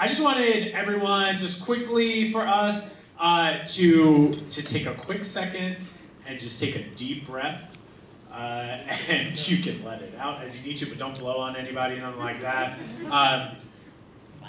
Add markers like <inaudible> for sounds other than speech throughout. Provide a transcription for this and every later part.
I just wanted everyone just quickly for us uh, to to take a quick second and just take a deep breath. Uh, <laughs> and you can let it out as you need to, but don't blow on anybody, nothing like that. Um,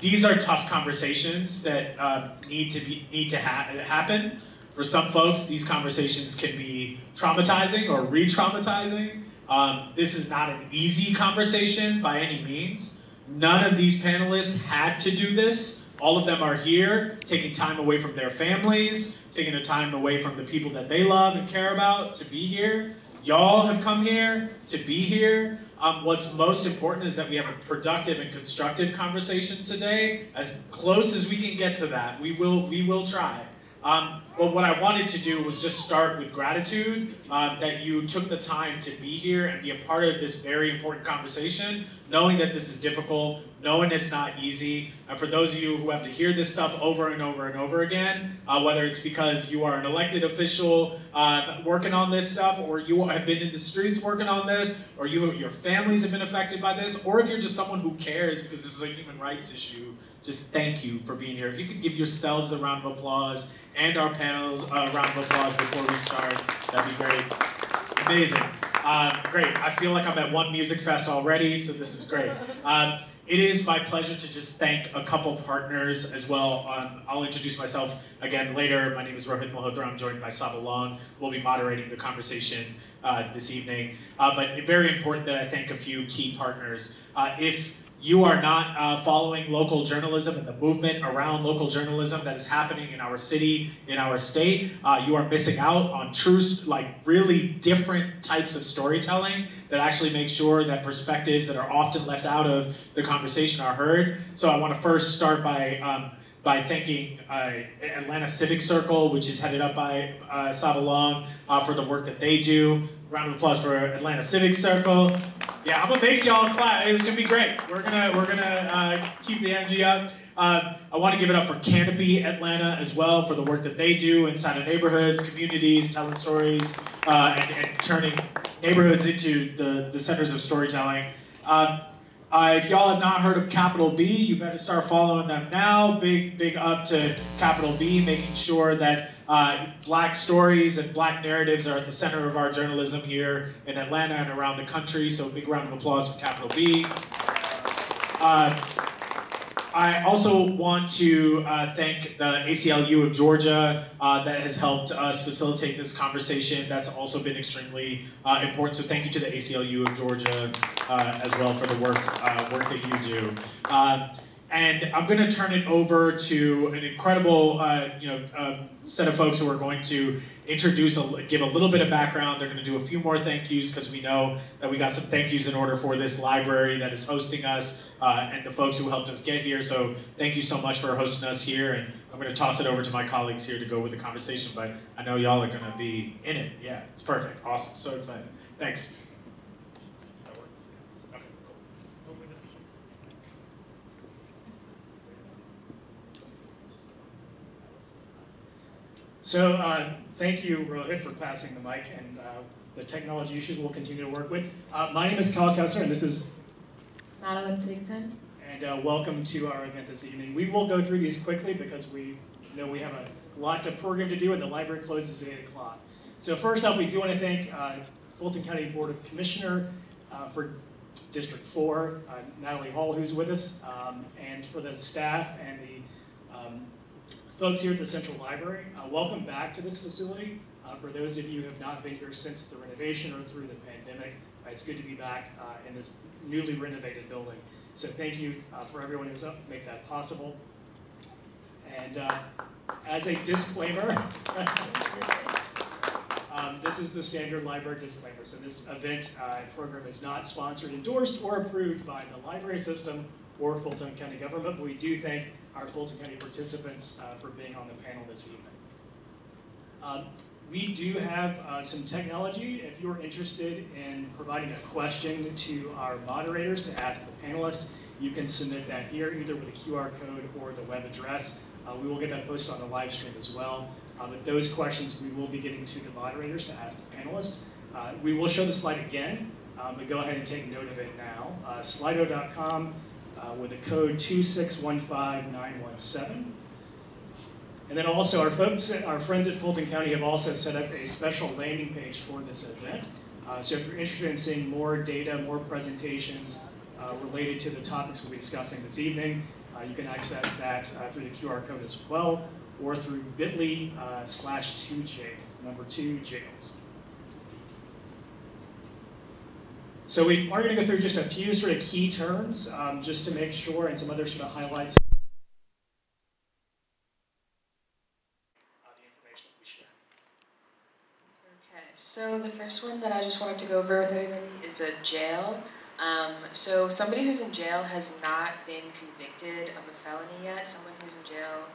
these are tough conversations that uh, need to be need to ha happen. For some folks, these conversations can be traumatizing or re-traumatizing. Um, this is not an easy conversation by any means. None of these panelists had to do this. All of them are here, taking time away from their families, taking the time away from the people that they love and care about to be here. Y'all have come here to be here. Um, what's most important is that we have a productive and constructive conversation today. As close as we can get to that, we will we will try. Um, but what I wanted to do was just start with gratitude uh, that you took the time to be here and be a part of this very important conversation, knowing that this is difficult, knowing it's not easy. And for those of you who have to hear this stuff over and over and over again, uh, whether it's because you are an elected official uh, working on this stuff, or you have been in the streets working on this, or you your families have been affected by this, or if you're just someone who cares because this is a human rights issue, just thank you for being here. If you could give yourselves a round of applause and our panels round of applause before we start, that'd be great. Amazing. Um, great. I feel like I'm at ONE Musicfest already, so this is great. Um, it is my pleasure to just thank a couple partners as well. Um, I'll introduce myself again later. My name is Rohit Malhotra. I'm joined by Saba Long. We'll be moderating the conversation uh, this evening. Uh, but very important that I thank a few key partners. Uh, if you are not uh, following local journalism and the movement around local journalism that is happening in our city, in our state, uh, you are missing out on true, like really different types of storytelling that actually make sure that perspectives that are often left out of the conversation are heard. So I want to first start by um, by thanking uh, Atlanta Civic Circle, which is headed up by uh, Saba Long, uh, for the work that they do. Round of applause for Atlanta Civic Circle. Yeah, I'm gonna make y'all clap. It's gonna be great. We're gonna we're gonna uh, keep the energy up. Uh, I want to give it up for Canopy Atlanta as well for the work that they do inside of neighborhoods, communities, telling stories, uh, and, and, turning neighborhoods into the, the centers of storytelling. Um, uh, if y'all have not heard of Capital B, you better start following them now. Big, big up to Capital B, making sure that uh, black stories and black narratives are at the center of our journalism here in Atlanta and around the country. So a big round of applause for Capital B. Uh, I also want to uh, thank the ACLU of Georgia uh, that has helped us facilitate this conversation. That's also been extremely uh, important. So thank you to the ACLU of Georgia uh, as well for the work uh, work that you do. And I'm going to turn it over to an incredible, uh, you know, uh, set of folks who are going to introduce, a, give a little bit of background. They're going to do a few more thank yous because we know that we got some thank yous in order for this library that is hosting us uh, and the folks who helped us get here. So thank you so much for hosting us here. And I'm going to toss it over to my colleagues here to go with the conversation. But I know y'all are going to be in it. Yeah, it's perfect. Awesome. So excited. Thanks. So uh, thank you, Rohit, for passing the mic and uh, the technology issues we'll continue to work with. Uh, my name is Kyle Kessler, and this is Madeline Thigpen. And uh, welcome to our event this evening. We will go through these quickly because we know we have a lot to program to do, and the library closes at 8 o'clock. So first up, we do want to thank uh, Fulton County Board of Commissioner uh, for District 4, Natalie Hall, who's with us, um, and for the staff and the folks here at the Central Library. Uh, welcome back to this facility. Uh, for those of you who have not been here since the renovation or through the pandemic, uh, it's good to be back uh, in this newly renovated building. So thank you uh, for everyone who's up make that possible. And uh, as a disclaimer, <laughs> um, this is the standard library disclaimer. So this event program is not sponsored, endorsed, or approved by the library system or Fulton County government, but we do thank our Fulton County participants uh, for being on the panel this evening. Um, we do have uh, some technology. If you're interested in providing a question to our moderators to ask the panelists, you can submit that here either with a QR code or the web address. Uh, we will get that posted on the live stream as well. Uh, but those questions we will be getting to the moderators to ask the panelists. Uh, we will show the slide again, um, but go ahead and take note of it now. Uh, Slido.com uh, with a code 2615917. And then also our folks, our friends at Fulton County have also set up a special landing page for this event. Uh, so if you're interested in seeing more data, more presentations uh, related to the topics we'll be discussing this evening, uh, you can access that uh, through the QR code as well, or through bit.ly uh, slash two jails, number two jails. So we are going to go through just a few sort of key terms, um, just to make sure, and some other sort of highlights. Uh. Okay, so the first one that I just wanted to go over with everybody is a jail. Um, so somebody who's in jail has not been convicted of a felony yet. Someone who's in jail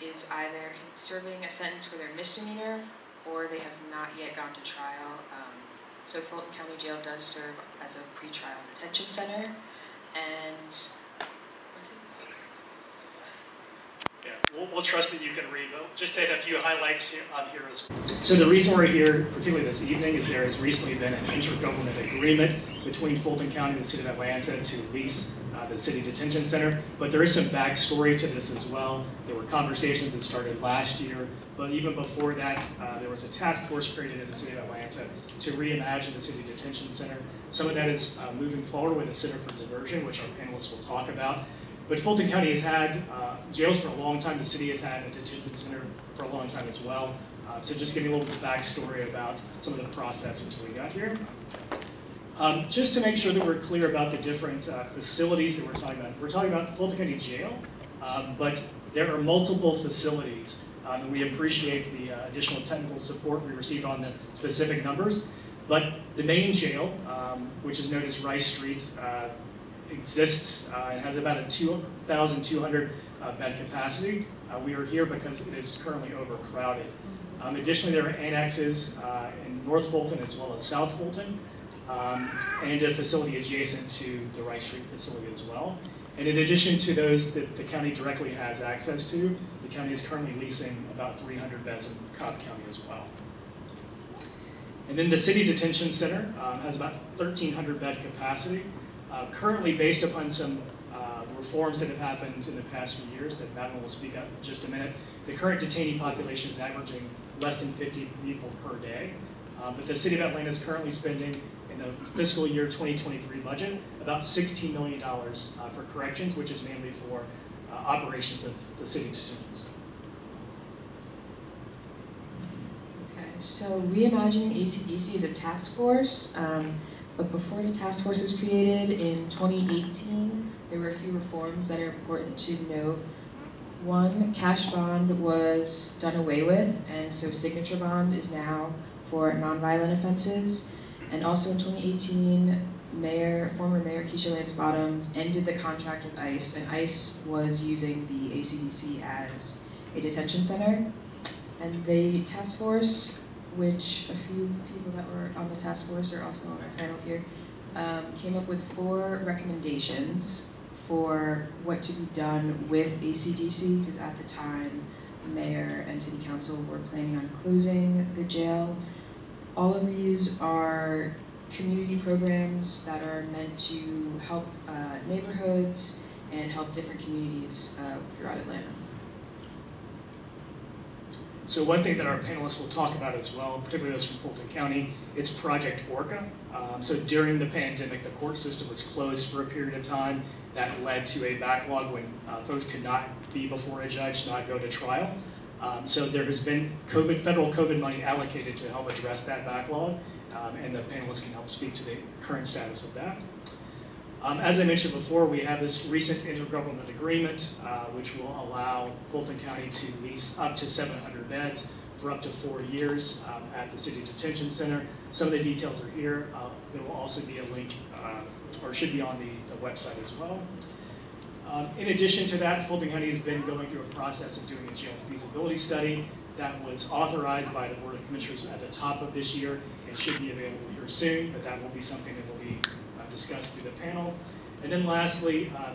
is either serving a sentence for their misdemeanor or they have not yet gone to trial. So Fulton County Jail does serve as a pretrial detention center, and Yeah, we'll, we'll trust that you can read, but just hit a few highlights here, on here as well. So the reason we're here, particularly this evening, is there has recently been an intergovernmental agreement between Fulton County and the City of Atlanta to lease uh, the city detention center. But there is some backstory to this as well. There were conversations that started last year, but even before that, uh, there was a task force created in the City of Atlanta to reimagine the city detention center. Some of that is uh, moving forward with the Center for Diversion, which our panelists will talk about. But Fulton County has had uh, jails for a long time. The city has had a detention center for a long time as well. Uh, so just giving a little bit of backstory about some of the process until we got here. Um, just to make sure that we're clear about the different uh, facilities that we're talking about. We're talking about Fulton County Jail, um, but there are multiple facilities. Um, and we appreciate the uh, additional technical support we received on the specific numbers. But the main jail, um, which is known as Rice Street, uh, exists uh, and has about a 2,200 uh, bed capacity. Uh, we are here because it is currently overcrowded. Um, additionally, there are annexes uh, in North Fulton as well as South Fulton, um, and a facility adjacent to the Rice Street facility as well. And in addition to those that the county directly has access to, the county is currently leasing about 300 beds in Cobb County as well. And then the city detention center um, has about 1,300 bed capacity. Uh, currently, based upon some uh, reforms that have happened in the past few years that Madeline will speak up in just a minute, the current detainee population is averaging less than 50 people per day. Uh, but the city of Atlanta is currently spending in the fiscal year 2023 budget about $16 million uh, for corrections, which is mainly for uh, operations of the city detention center. Okay, so reimagining ACDC is a task force, um, but before the task force was created in 2018, there were a few reforms that are important to note. One, cash bond was done away with, and so signature bond is now for nonviolent offenses. And also in 2018, Mayor, former Mayor Keisha Lance Bottoms ended the contract with ICE, and ICE was using the ACDC as a detention center. And the task force, which a few people that were on the task force are also on our panel here, um, came up with four recommendations for what to be done with ACDC, because at the time, the mayor and city council were planning on closing the jail. All of these are community programs that are meant to help uh, neighborhoods and help different communities uh, throughout Atlanta. So one thing that our panelists will talk about as well, particularly those from Fulton County, is Project Orca. Um, so during the pandemic, the court system was closed for a period of time. That led to a backlog when uh, folks could not be before a judge, not go to trial. Um, so there has been COVID, federal COVID money allocated to help address that backlog, um, and the panelists can help speak to the current status of that. Um, as I mentioned before, we have this recent intergovernmental agreement, uh, which will allow Fulton County to lease up to 700 beds for up to four years um, at the City Detention Center. Some of the details are here. Uh, there will also be a link, uh, or should be on the, the website as well. Um, in addition to that, Fulton County has been going through a process of doing a jail feasibility study that was authorized by the Board of Commissioners at the top of this year. It should be available here soon, but that will be something that discussed through the panel. And then lastly, uh,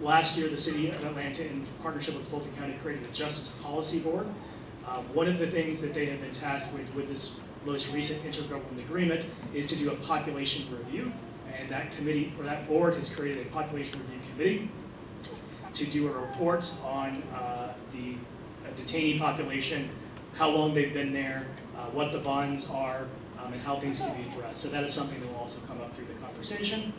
last year the City of Atlanta, in partnership with Fulton County, created a Justice Policy Board. Uh, one of the things that they have been tasked with with this most recent intergovernmental agreement is to do a population review. and that committee, or that board has created a population review committee to do a report on uh, the detainee population, how long they've been there, uh, what the bonds are, um, and how things can be addressed. So that is something that will also come up through the conversation.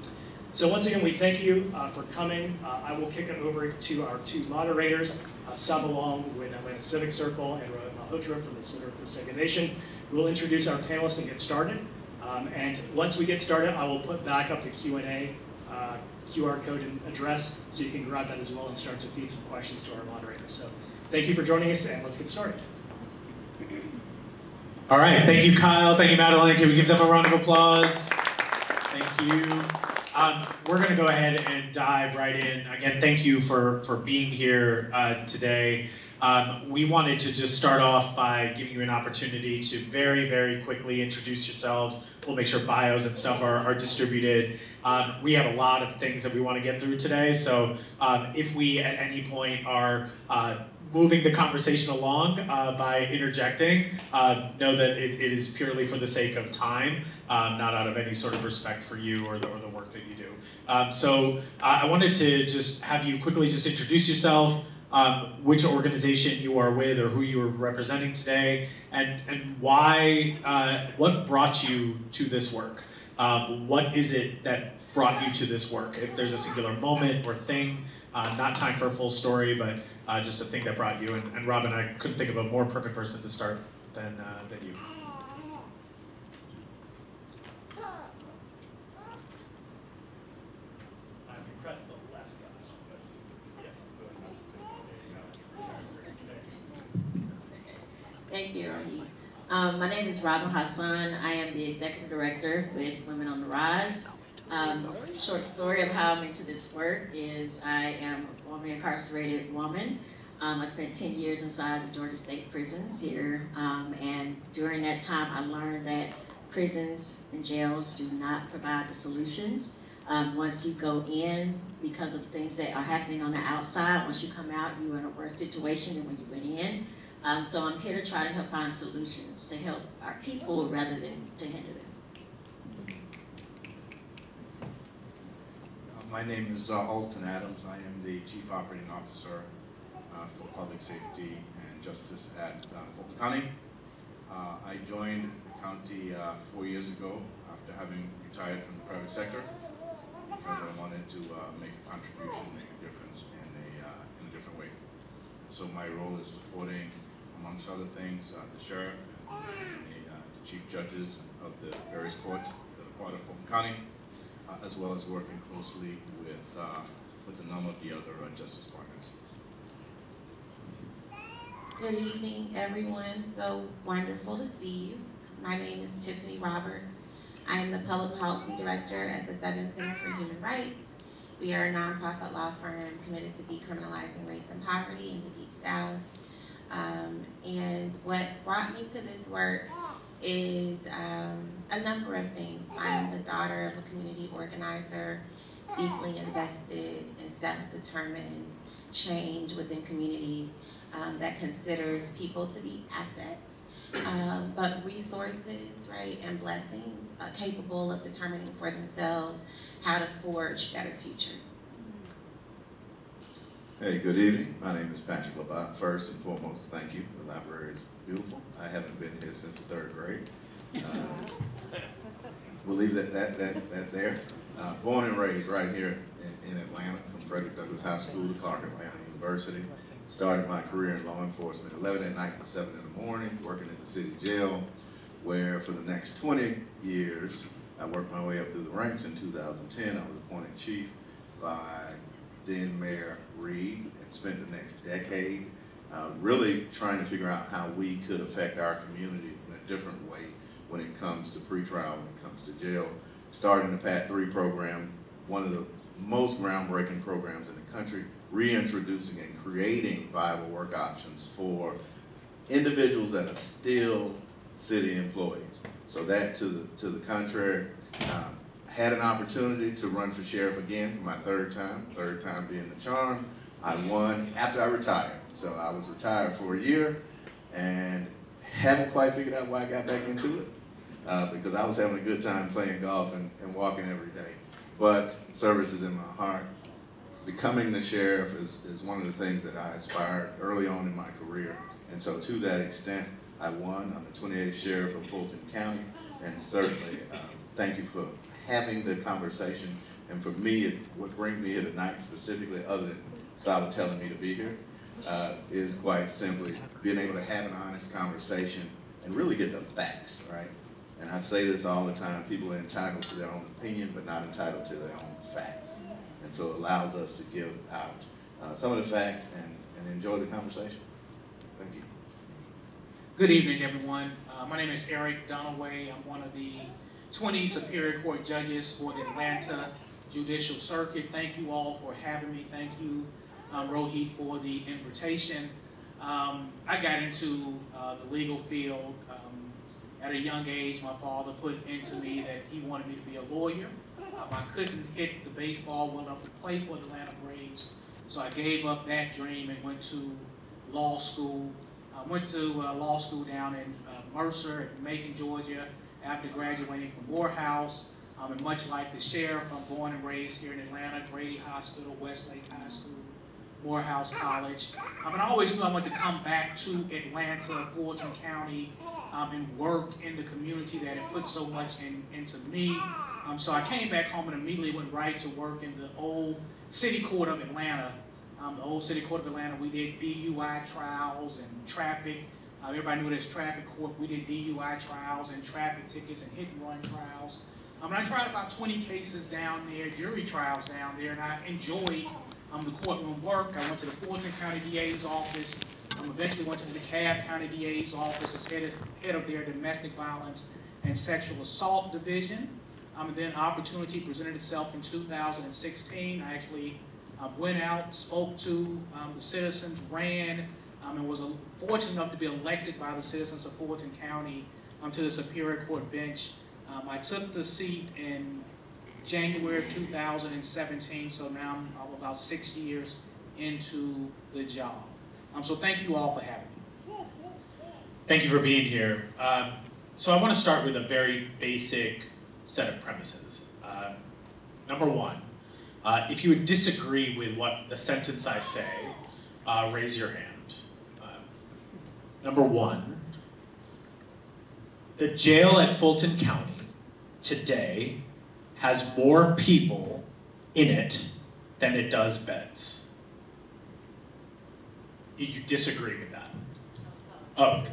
So once again, we thank you uh, for coming. Uh, I will kick it over to our two moderators, uh, Saba Long with Atlanta Civic Circle and Rohit Malhotra from the Center for Civic Innovation. We'll introduce our panelists and get started. Um, and once we get started, I will put back up the Q&A uh, QR code and address so you can grab that as well and start to feed some questions to our moderators. So thank you for joining us and let's get started. All right, thank you, Kyle. Thank you, Madeline. Can we give them a round of applause? Thank you. Um, we're going to go ahead and dive right in. Again, thank you for, for being here uh, today. Um, we wanted to just start off by giving you an opportunity to very, very quickly introduce yourselves. We'll make sure bios and stuff are, are distributed. Um, we have a lot of things that we want to get through today, so um, if we at any point are uh, moving the conversation along uh, by interjecting, uh, know that it, it is purely for the sake of time, um, not out of any sort of respect for you or the, or the work that you do. Um, so uh, I wanted to just have you quickly just introduce yourself, um, which organization you are with or who you are representing today, and, and why, uh, what brought you to this work? Um, what is it that brought you to this work? If there's a singular moment or thing, uh, not time for a full story, but uh, just a thing that brought you. And, and, Robin, I couldn't think of a more perfect person to start than, uh, than you. Thank you, Rahi. Um, my name is Robin Hassan. I am the executive director with Women on the Rise. Um, short story of how I'm into this work is I am a formerly incarcerated woman. Um, I spent 10 years inside the Georgia State prisons here, um, and during that time I learned that prisons and jails do not provide the solutions. Um, once you go in, because of things that are happening on the outside, once you come out, you're in a worse situation than when you went in. Um, so I'm here to try to help find solutions to help our people rather than to hinder them. Uh, my name is uh, Alton Adams. I am the Chief Operating Officer uh, for Public Safety and Justice at uh, Fulton County. Uh, I joined the county uh, four years ago after having retired from the private sector because I wanted to make a contribution, make a difference in a, in a different way. So my role is supporting amongst other things, uh, the sheriff and the, uh, the, chief judges of the various courts that are part of Fulton County, uh, as well as working closely with, uh, with a number of the other uh, justice partners. Good evening, everyone. So wonderful to see you. My name is Tiffany Roberts. I am the Public Policy Director at the Southern Center for Human Rights. We are a nonprofit law firm committed to decriminalizing race and poverty in the Deep South. Um, and what brought me to this work is um, a number of things. I'm the daughter of a community organizer, deeply invested in self-determined change within communities um, that considers people to be assets, um, but resources, right, and blessings uh, capable of determining for themselves how to forge better futures. Hey, good evening. My name is Patrick Labat. First and foremost, thank you. The library is beautiful. I haven't been here since the third grade. Uh, we'll leave that, that, that, that there. Uh, born and raised right here in, in, Atlanta from Frederick Douglass High School to Clark Atlanta University. Started my career in law enforcement 11 at night to 7 in the morning, working in the city jail, where for the next 20 years, I worked my way up through the ranks. In 2010, I was appointed chief by then Mayor Reed and spent the next decade uh, really trying to figure out how we could affect our community in a different way when it comes to pretrial, when it comes to jail. Starting the PAT 3 program, one of the most groundbreaking programs in the country, reintroducing and creating viable work options for individuals that are still city employees. So that to the, to the contrary, um, had an opportunity to run for sheriff again for my third time, third time being the charm. I won after I retired. So I was retired for a year and haven't quite figured out why I got back into it. uh, because I was having a good time playing golf and, and walking every day. But service is in my heart. Becoming the sheriff is, is one of the things that I aspired early on in my career. And so to that extent, I won. I'm the 28th sheriff of Fulton County. And certainly, um, thank you for having the conversation. And for me, it, what brings me here tonight specifically, other than Saba telling me to be here, uh, is quite simply being able to have an honest conversation and really get the facts, right? And I say this all the time, people are entitled to their own opinion, but not entitled to their own facts. And so it allows us to give out uh, some of the facts and, and enjoy the conversation. Thank you. Good evening, everyone. Uh, my name is Eric Dunaway. I'm one of the 20 Superior Court judges for the Atlanta Judicial Circuit. Thank you all for having me. Thank you, um, Rohit, for the invitation. Um, I got into uh, the legal field um, at a young age. My father put into me that he wanted me to be a lawyer. Um, I couldn't hit the baseball well enough to play for the Atlanta Braves, so I gave up that dream and went to law school. I went to uh, law school down in uh, Mercer, in Macon, Georgia, after graduating from Morehouse. Um, and much like the sheriff, I'm born and raised here in Atlanta, Grady Hospital, Westlake High School, Morehouse College. Um, and I always knew I wanted to come back to Atlanta, Fulton County, um, and work in the community that had put so much in, into me. Um, so I came back home and immediately went right to work in the old City Court of Atlanta. Um, the old City Court of Atlanta, we did DUI trials and traffic. Uh, everybody knew this traffic court. We did DUI trials and traffic tickets and hit and run trials. Um, and I tried about 20 cases down there, jury trials down there, and I enjoyed um, the courtroom work. I went to the Fulton County DA's office. Um, eventually went to the DeKalb County DA's office as head, head of their domestic violence and sexual assault division. Um, and then opportunity presented itself in 2016. I actually um, went out, spoke to um, the citizens, ran, um, and was fortunate enough to be elected by the citizens of Fulton County um, to the Superior Court bench. Um, I took the seat in January of 2017, so now I'm about six years into the job. Um, so thank you all for having me. Thank you for being here. Um, so I want to start with a very basic set of premises. Uh, number one, uh, if you would disagree with what the sentence I say, uh, raise your hand. Number one, the jail at Fulton County today has more people in it than it does beds. You disagree with that? Oh, okay.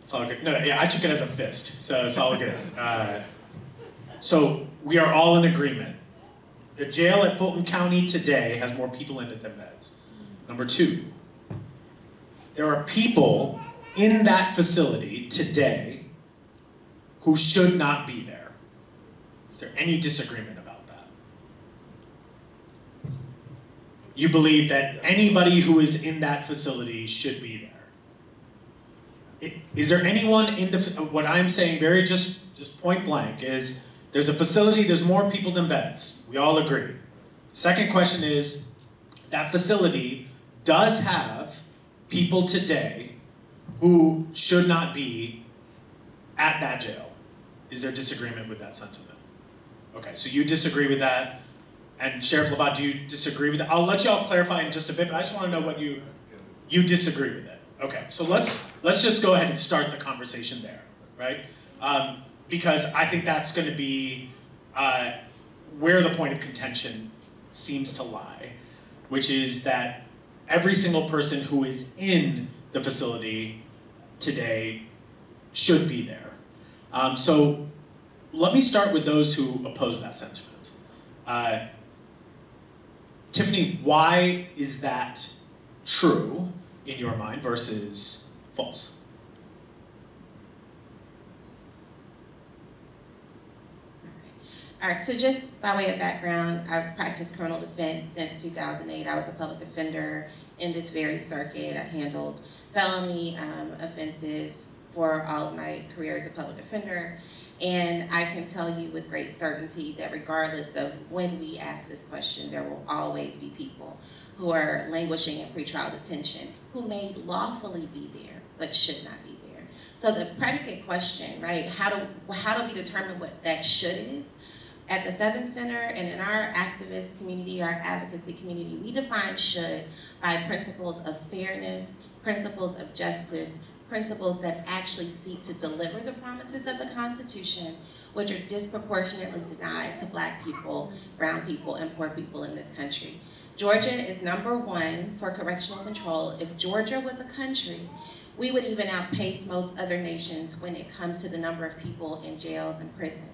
It's all good. No, yeah, I took it as a fist, so it's all good. Uh, so we are all in agreement. The jail at Fulton County today has more people in it than beds. Number two, there are people in that facility today who should not be there. Is there any disagreement about that? You believe that anybody who is in that facility should be there. It, is there anyone in the, what I'm saying very just, just point blank is, there's a facility, there's more people than beds. We all agree. Second question is, that facility does have people today who should not be at that jail. Is there disagreement with that sentiment? Okay, so you disagree with that. And Sheriff Labat, do you disagree with that? I'll let you all clarify in just a bit, but I just want to know whether you you disagree with it. Okay, so let's let's just go ahead and start the conversation there, right? Um, because I think that's going to be uh, where the point of contention seems to lie, which is that every single person who is in the facility today should be there. Um, so let me start with those who oppose that sentiment. Uh, Tiffany, why is that true in your mind versus false? All right, so just by way of background, I've practiced criminal defense since 2008. I was a public defender in this very circuit. I handled felony um, offenses for all of my career as a public defender. And I can tell you with great certainty that regardless of when we ask this question, there will always be people who are languishing in pretrial detention who may lawfully be there but should not be there. So the predicate question, right? How do how do we determine what that should is? At the Southern Center and in our activist community, our advocacy community, we define should by principles of fairness, principles of justice, principles that actually seek to deliver the promises of the Constitution, which are disproportionately denied to black people, brown people, and poor people in this country. Georgia is number one for correctional control. If Georgia was a country, we would even outpace most other nations when it comes to the number of people in jails and prison.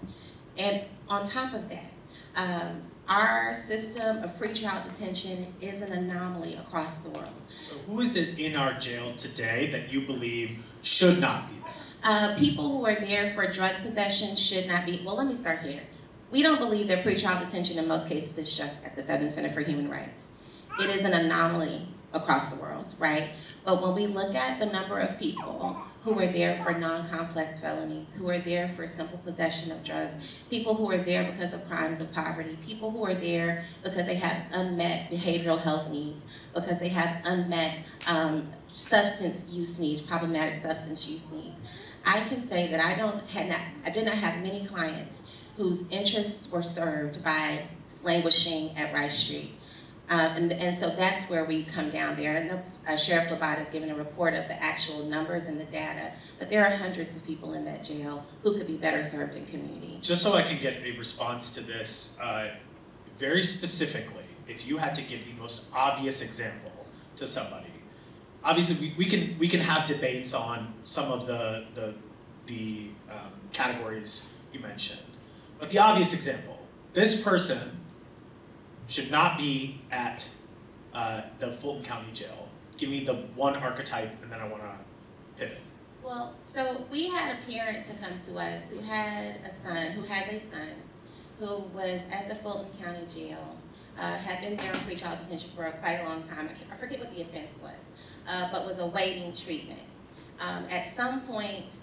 And on top of that, um, our system of pretrial detention is an anomaly across the world. So who is it in our jail today that you believe should not be there? Uh, people who are there for drug possession should not be, well, let me start here. We don't believe that pretrial detention in most cases is just at the Southern Center for Human Rights. It is an anomaly across the world, right? But when we look at the number of people who are there for non-complex felonies, who are there for simple possession of drugs, people who are there because of crimes of poverty, people who are there because they have unmet behavioral health needs, because they have unmet um, substance use needs, problematic substance use needs. I can say that I don't had not, I did not have many clients whose interests were served by languishing at Rice Street. Uh, and, and so that's where we come down there. And the, uh, Sheriff Labat has given a report of the actual numbers and the data, but there are hundreds of people in that jail who could be better served in community. Just so I can get a response to this, uh, very specifically, if you had to give the most obvious example to somebody, obviously we, we can we can have debates on some of the the, the um, categories you mentioned, but the obvious example, this person should not be at uh, the Fulton County Jail. Give me the one archetype, and then I want to pivot. Well, so we had a parent to come to us who had a son, who has a son, who was at the Fulton County Jail, uh, had been there on pretrial detention for a, quite a long time. I, I forget what the offense was, uh, but was awaiting treatment. Um, at some point,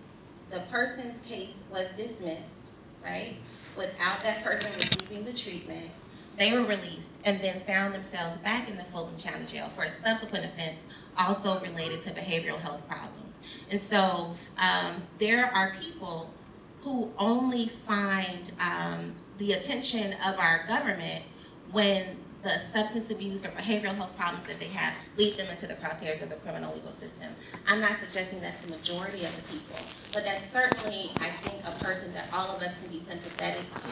the person's case was dismissed, right, without that person receiving the treatment. They were released and then found themselves back in the Fulton County Jail for a subsequent offense also related to behavioral health problems. And so um, there are people who only find um, the attention of our government when the substance abuse or behavioral health problems that they have lead them into the crosshairs of the criminal legal system. I'm not suggesting that's the majority of the people, but that's certainly, I think, a person that all of us can be sympathetic to.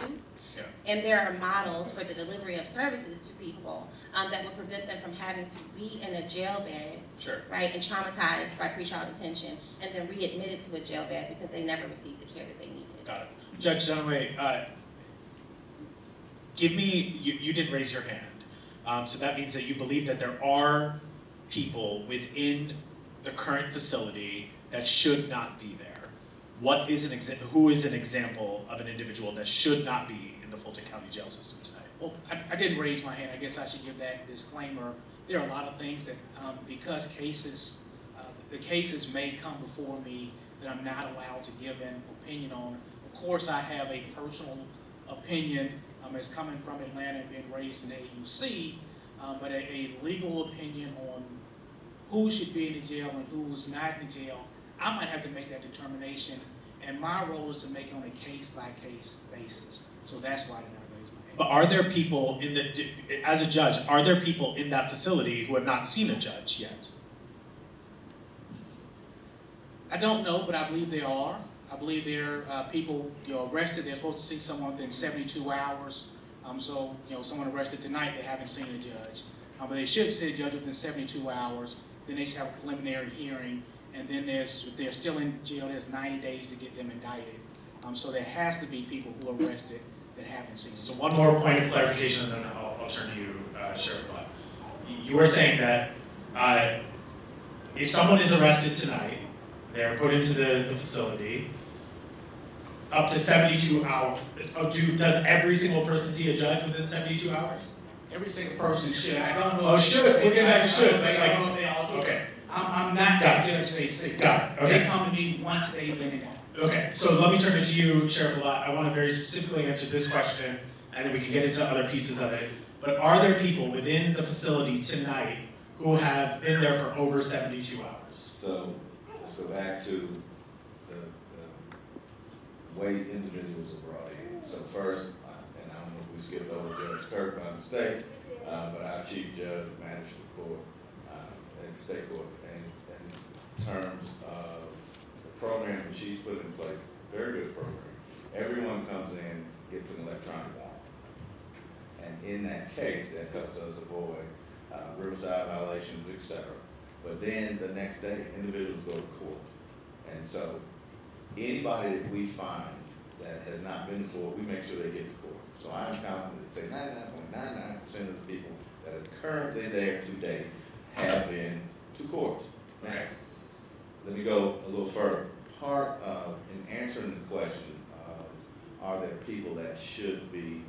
Yeah. And there are models for the delivery of services to people um, that will prevent them from having to be in a jail bed, Sure. right, and traumatized by pretrial detention, and then readmitted to a jail bed because they never received the care that they needed. Got it. Judge Dunaway, uh, give me, you, you didn't raise your hand. Um, so that means that you believe that there are people within the current facility that should not be there. What is an exa- who is an example of an individual that should not be Fulton County jail system tonight? Well, I, I didn't raise my hand. I guess I should give that disclaimer. There are a lot of things that, um, because cases, uh, the cases may come before me that I'm not allowed to give an opinion on. Of course, I have a personal opinion um, as coming from Atlanta and being raised in the AUC, um, but a, a legal opinion on who should be in the jail and who is not in the jail, I might have to make that determination. And my role is to make it on a case-by-case basis. So that's why I did not raise my hand. But are there people in the, as a judge, are there people in that facility who have not seen a judge yet? I don't know, but I believe there are. I believe there are uh, people you know, arrested. They're supposed to see someone within 72 hours. Um, so, you know, someone arrested tonight, they haven't seen a judge. Um, but they should see a judge within 72 hours. Then they should have a preliminary hearing. And then there's, if they're still in jail, there's 90 days to get them indicted. Um, so there has to be people who are arrested that haven't. So one more point of clarification, and then I'll, I'll turn to you, uh, Sheriff Labat. You were saying that uh, if someone is arrested tonight, they're put into the, the facility, up to 72 hours, oh, do, does every single person see a judge within 72 hours? Every single person should. I don't know. Oh, should. We're getting back to should, I but don't know like- if they all do it. okay. I'm, I'm not Got judge they see. Got it, okay. They come to me once they've been in. Okay, so let me turn it to you, Sheriff Labat. I want to very specifically answer this question, and then we can get into other pieces of it. But are there people within the facility tonight who have been there for over 72 hours? So, so back to the way individuals are brought in. So first, and I don't know if we skipped over Judge Kirk by mistake, uh, but our chief judge of magistrate court, uh, and state court, in terms of the program that she's put in place, very good program. Everyone comes in, gets an electronic warrant. And in that case, that helps us avoid uh, Riverside violations, et cetera. But then the next day, individuals go to court. And so anybody that we find that has not been to court, we make sure they get to court. So I'm confident to say ninety-nine point nine nine percent of the people that are currently there today have been to court. Now, let me go a little further. Part of, in answering the question of, are there people that should be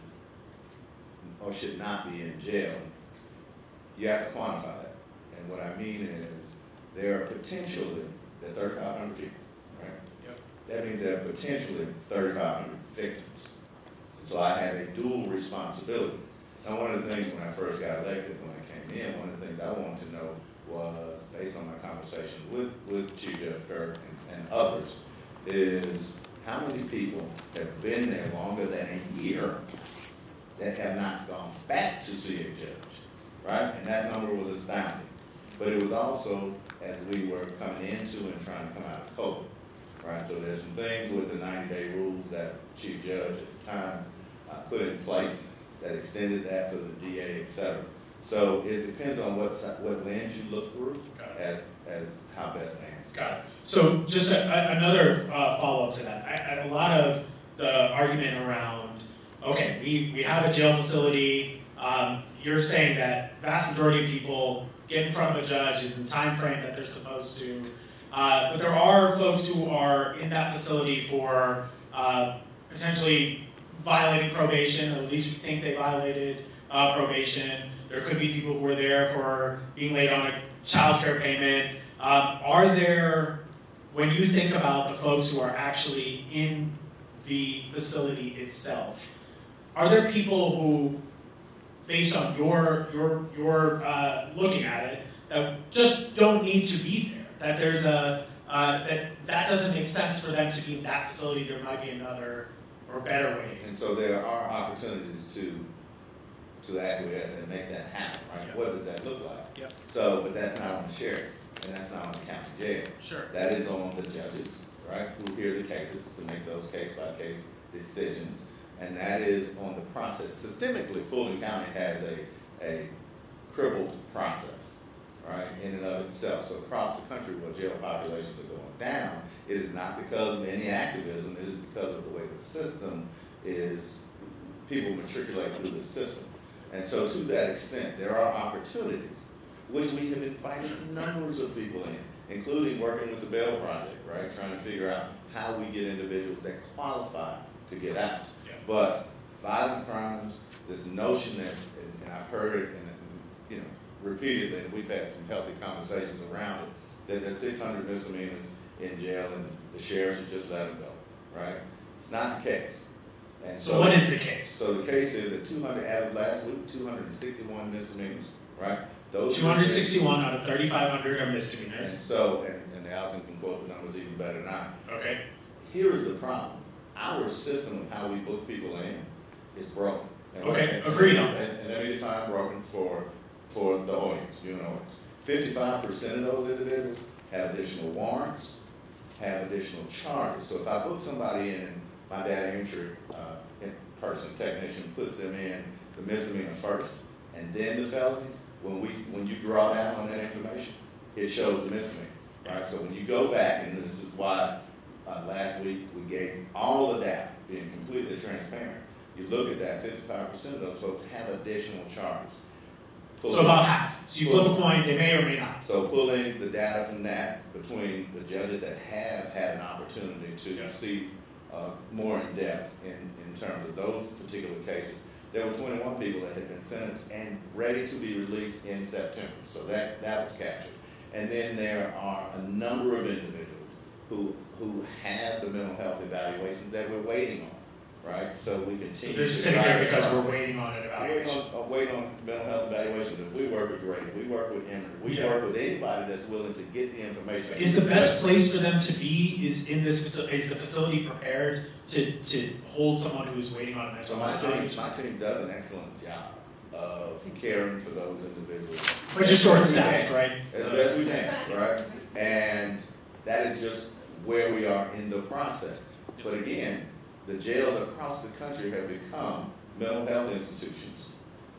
or should not be in jail, you have to quantify that. And what I mean is, there are potentially, there are thirty-five hundred people, right? Yep. That means there are potentially thirty-five hundred victims. So I have a dual responsibility. Now, one of the things when I first got elected, when I came in, one of the things I wanted to know was, based on my conversation with, with Chief Judge Kirk and, and others, is how many people have been there longer than a year that have not gone back to see a judge, right? And that number was astounding. But it was also as we were coming into and trying to come out of COVID, right? So there's some things with the 90-day rules that Chief Judge at the time uh, put in place that extended that for the DA, et cetera. So it depends on what, what lens you look through as, as how best to answer. Got it. So just a, a- another uh, follow-up to that. I, I, a lot of the argument around, okay, we, we have a jail facility. Um, you're saying that vast majority of people get in front of a judge in the time frame that they're supposed to. Uh, but there are folks who are in that facility for uh, potentially violating probation, or at least we think they violated uh, probation. There could be people who are there for being late on a child care payment. Um, are there, when you think about the folks who are actually in the facility itself, are there people who, based on your your your uh, looking at it, that just don't need to be there? That there's a uh, that that doesn't make sense for them to be in that facility. There might be another or better way. And so there are opportunities to, to acquiesce and make that happen, right? Yep. What does that look like? Yep. So, but that's not on the sheriff, and that's not on the county jail. Sure. That is on the judges, right, who hear the cases to make those case-by-case decisions. And that is on the process. Systemically, Fulton County has a, a crippled process, right, in and of itself. So across the country where jail populations are going down, it is not because of any activism, it is because of the way the system is, people matriculate through the system. And so to that extent, there are opportunities, which we have invited numbers of people in, including working with the Bail Project, right? Trying to figure out how we get individuals that qualify to get out. Yeah. But violent crimes, this notion that, and I've heard it, and, you know, repeatedly, and we've had some healthy conversations around it, that there's six hundred misdemeanors in jail and the sheriff should just let them go, right? It's not the case. And So what is the case? so the case is that two hundred, as of last week, two hundred and sixty-one misdemeanors, right? Those 261 out of 3,500 are And misdemeanors. so, and, and Alton can quote the numbers even better than I. Okay. Here's the problem. Our system of how we book people in is broken. And- Okay, and- agreed on And, and let me define broken for, for the audience, viewing audience. Fifty-five percent of those individuals have additional warrants, have additional charges. So if I book somebody in, my data entry, uh, person technician puts them in the misdemeanor first, and then the felonies, when we, when you draw down on that information, it shows the misdemeanor, right? So when you go back, and this is why, uh, last week, we gave all the data, being completely transparent. You look at that, fifty-five percent of those folks have additional charges. So in- about half. So you flip a coin, they may or may not. so pulling the data from that between the judges that have had an opportunity Yeah. to see uh, more in depth in, in terms of those particular cases, there were twenty-one people that had been sentenced and ready to be released in September. So that, that was captured. And then there are a number of individuals who, who have the mental health evaluations that we're waiting on, right? So we continue. So they're just sitting there drive the because we're waiting on an I'm waiting evaluation. on, I'm waiting on mental health evaluations. If we work with Grady, we work with Emory, we Yeah. work with anybody that's willing to get the information. Is the best place for them to be, is in this facility, is the facility prepared to, to hold someone who is waiting on a mental So my health team, evaluation? my team does an excellent job of caring for those individuals. But you're short-staffed, right? As best we can, right? And that is just where we are in the process. But again, the jails across the country have become mental health institutions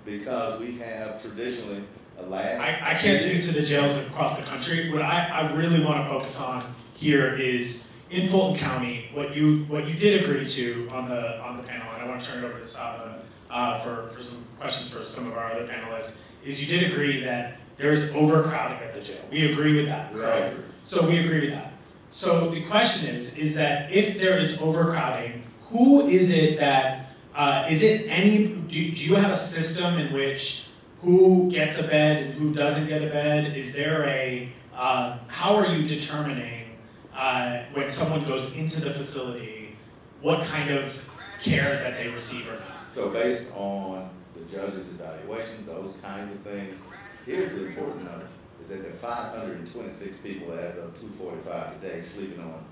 because we have traditionally a last. I, I can't speak to the jails across the country. What I, I really want to focus on here is in Fulton County, what you what you did agree to on the on the panel, and I want to turn it over to Saba uh, for, for some questions for some of our other panelists, is you did agree that there's overcrowding at the jail. We agree with that, correct? agree. So we agree with that. So the question is, is that if there is overcrowding, who is it that, uh, is it any, do, do you have a system in which who gets a bed and who doesn't get a bed? Is there a, uh, how are you determining uh, when someone goes into the facility, what kind of care that they receive or not? So based on the judge's evaluations, those kinds of things, here's the important number, is that there are five hundred and twenty-six people as of two forty-five today sleeping on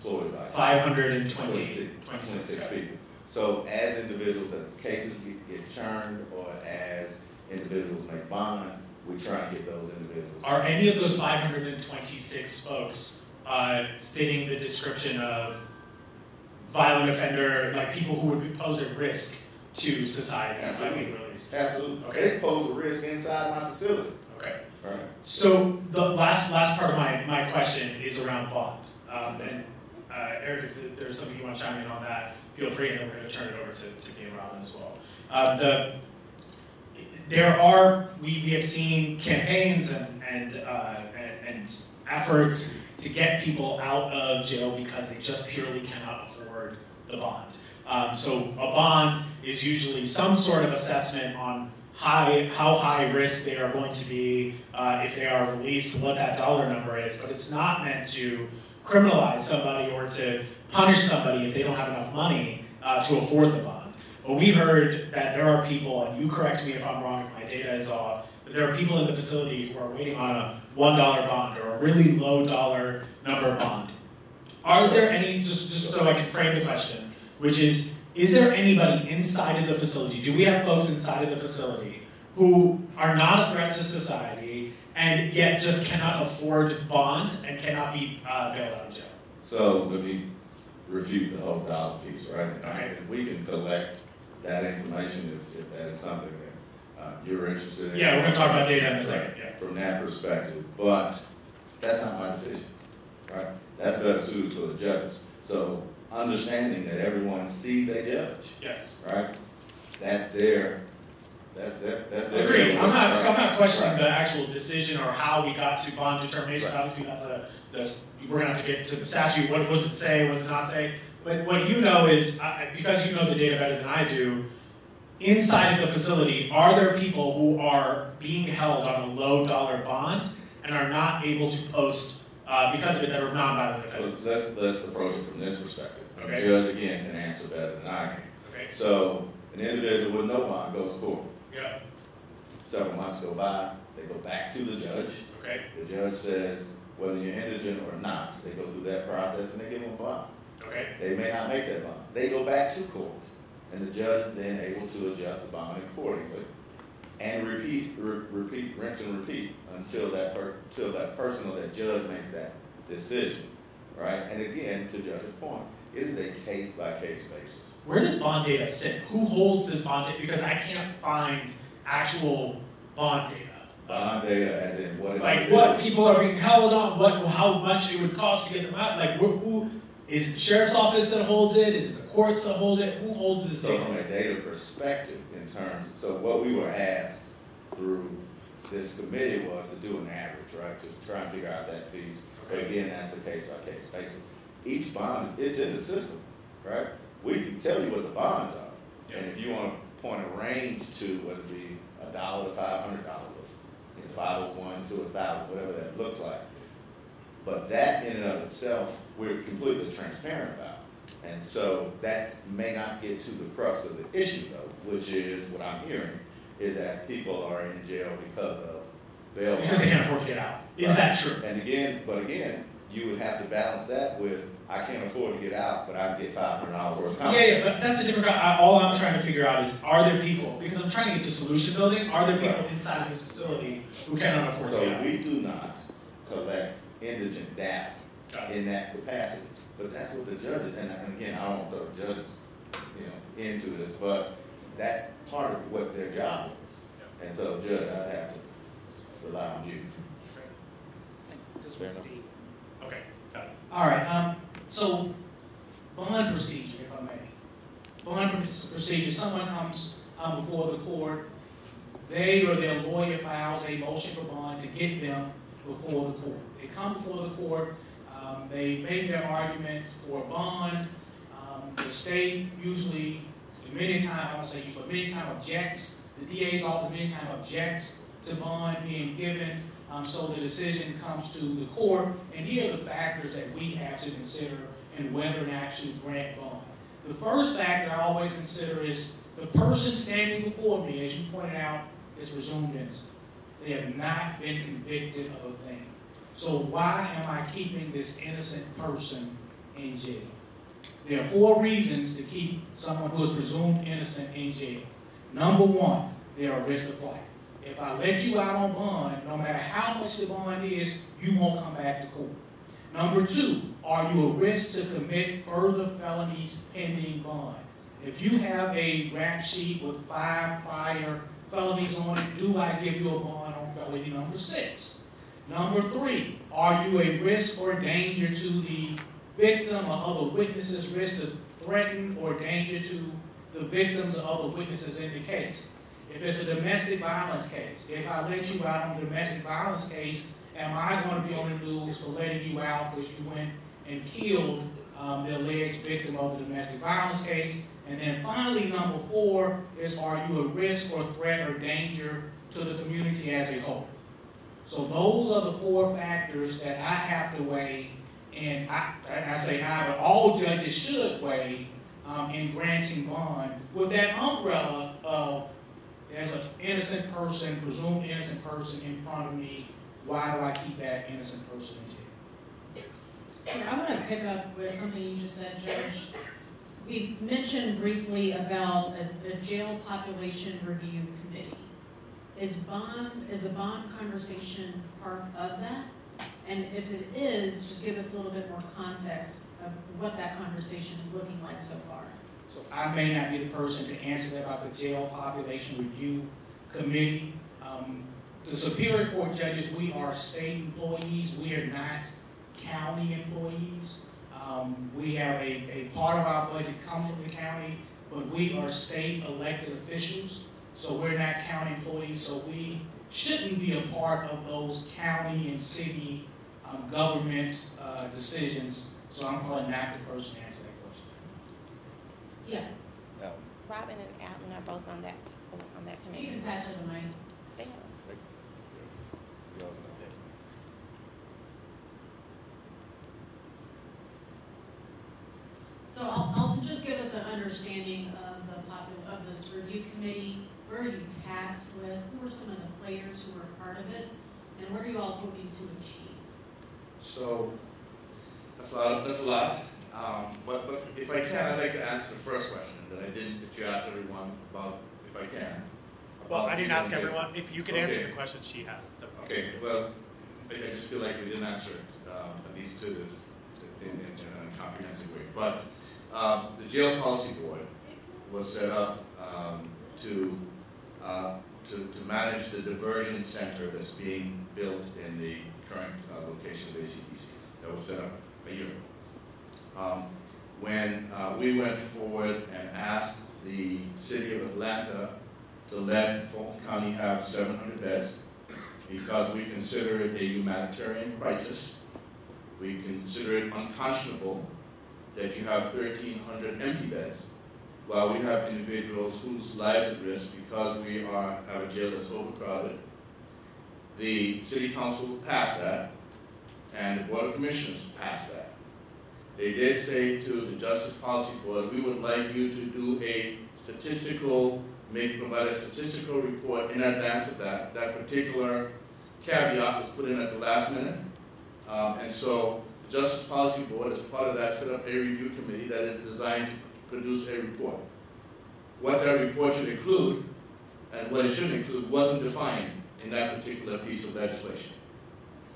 floor devices. 520, 26 26 people. So as individuals, as cases get, get churned, or as individuals make bond, we try and get those individuals. Are any of those 526 folks uh, fitting the description of violent offender, like people who would pose a risk to society by being released? Absolutely. Okay. They pose a risk inside my facility, Okay. right? So the last last part of my, my question is around bond. Um, and uh, Eric, if there's something you want to chime in on that, feel free, and then we're going to turn it over to, to me and Robin as well. Uh, the there are we, we have seen campaigns and and, uh, and and efforts to get people out of jail because they just purely cannot afford the bond. Um, so a bond is usually some sort of assessment on high how high risk they are going to be uh, if they are released, what that dollar number is, but it's not meant to criminalize somebody or to punish somebody if they don't have enough money uh, to afford the bond. But we heard that there are people, and you correct me if I'm wrong, if my data is off, but there are people in the facility who are waiting on a $1 bond or a really low dollar number bond. Are there any, just, just so I can frame the question, which is, is there anybody inside of the facility, do we have folks inside of the facility who are not a threat to society and yet just cannot afford bond and cannot be uh, bailed out of jail? So let me refute the whole dollar piece, right? Okay. And we can collect that information if, if that is something that uh, you're interested in. Yeah, we're gonna talk about data in a second, yeah. From that perspective, but that's not my decision, right? That's better suited to the judges. So understanding that everyone sees a judge, Yes. right? That's their, that's their, that's their. Agreed. I'm not, I'm not questioning Right. the actual decision or how we got to bond determination. Right. Obviously, that's a, that's, we're gonna have to get to the statute. What was it say, what does it not say? But what you know is, because you know the data better than I do, inside of the facility, are there people who are being held on a low dollar bond and are not able to post, uh, because of it, that are nonviolent offenders? Let's, let's approach it from this perspective. Okay. The judge, again, can answer better than I can. Okay, So an individual with no bond goes to court. Yeah, Several months go by, they go back to the judge. okay, The judge says, whether you're indigent or not, they go through that process and they give them a bond. okay, They may not make that bond. They go back to court, and the judge is then able to adjust the bond accordingly and repeat, re- repeat, rinse and repeat until that per, until that person or that judge makes that decision, right? And again, to Judge's point, it is a case by case basis. Where does bond data sit? Who holds this bond data? Because I can't find actual bond data. Bond data, as in what. Like what people are being held on, what, how much it would cost to get them out. Like who, is it the sheriff's office that holds it? Is it the courts that hold it? Who holds this So from a data perspective, in terms, so what we were asked through this committee was to do an average, right? To try and figure out that piece. But again, that's a case by case basis. Each bond, it's in the system, right? We can tell you what the bonds are. And if you want to point a range to whether it be a dollar to five hundred dollars, five oh one to a thousand, whatever that looks like. But that in and of itself, we're completely transparent about. And so that may not get to the crux of the issue though, which is what I'm hearing, is that people are in jail because of bail. Because they can't afford to get out. Is that true? And again, but again, you would have to balance that with, I can't afford to get out, but I can get five hundred dollars worth of Yeah, counseling. yeah, but that's a different, I, all I'm trying to figure out is, are there people, because I'm trying to get to solution building, are there people Right. inside of this facility who cannot afford to So get out? we do not collect indigent data in that capacity. But that's what the judges, and and again, I don't throw the judges, you know, into this, but that's part of what their job is. And so, Judge, I'd have to rely on you. Fair enough. deep. Okay, got it. All right, um, so bond procedure, if I may. Bond pr- procedure, someone comes, um, before the court, they or their lawyer files a motion for bond to get them before the court. They come before the court, um, they make their argument for a bond, um, the state usually, many times, I won't say usually, many times objects, the DA's office many times objects to bond being given, um, so the decision comes to the court, and here are the factors that we have to consider in whether or not to grant bond. The first factor I always consider is the person standing before me, as you pointed out, is presumed innocent. They have not been convicted of a thing. So why am I keeping this innocent person in jail? There are four reasons to keep someone who is presumed innocent in jail. Number one, they're a risk of flight. If I let you out on bond, no matter how much the bond is, you won't come back to court. Number two, are you a risk to commit further felonies pending bond? If you have a rap sheet with five prior felonies on it, do I give you a bond on felony number six? Number three, are you a risk or danger to the victim or other witnesses, risk to threaten or danger to the victims or other witnesses in the case? If it's a domestic violence case, if I let you out on a domestic violence case, am I going to be on the news for letting you out because you went and killed um, the alleged victim of the domestic violence case? And then finally, number four is are you a risk or threat or danger to the community as a whole? So those are the four factors that I have to weigh, and I, I say I, but all judges should weigh um, in granting bond with that umbrella of there's an innocent person, presumed innocent person in front of me. Why do I keep that innocent person in jail? So I want to pick up with something you just said, Judge. We mentioned briefly about a, a jail population review committee. Is bond, is the bond conversation part of that? And if it is, just give us a little bit more context of what that conversation is looking like so far. So I may not be the person to answer that about the jail population review committee. Um, The Superior Court judges, we are state employees, we are not county employees. Um, We have a, a part of our budget comes from the county, but we are state elected officials, so we're not county employees, so we shouldn't be a part of those county and city um, government uh, decisions, so I'm probably not the person to answer that question. Yeah, Robin and Alton are both on that, on that you committee. can pass her the mic. They are. So Al- Alton, just give us an understanding of the popul, of this review committee. Where are you tasked with? Who are some of the players who are part of it? And what are you all hoping to achieve? So, that's a lot, that's a lot. Um, but, but if I can, I'd like to answer the first question that I didn't, that you asked everyone about, if I can. Well, I didn't ask everyone, if you could answer the question she has. the- Okay, well, I, I just feel like we didn't answer it, um, at least to this, in, in, in a comprehensive way. But, um, the jail policy board was set up, um, to, uh, to, to manage the diversion center that's being built in the current uh, location of ACDC. That was set up a year ago. Um, when uh, we went forward and asked the city of Atlanta to let Fulton County have 700 beds because we consider it a humanitarian crisis. We consider it unconscionable that you have 1,300 empty beds while we have individuals whose lives are at risk because we are, have a jail that's overcrowded. The city council passed that, and the board of commissioners passed that. They did say to the Justice Policy Board, we would like you to do a statistical, maybe provide a statistical report in advance of that. That particular caveat was put in at the last minute. Um, and so the Justice Policy Board, as part of that, set up a review committee that is designed to produce a report. What that report should include and what it shouldn't include wasn't defined in that particular piece of legislation.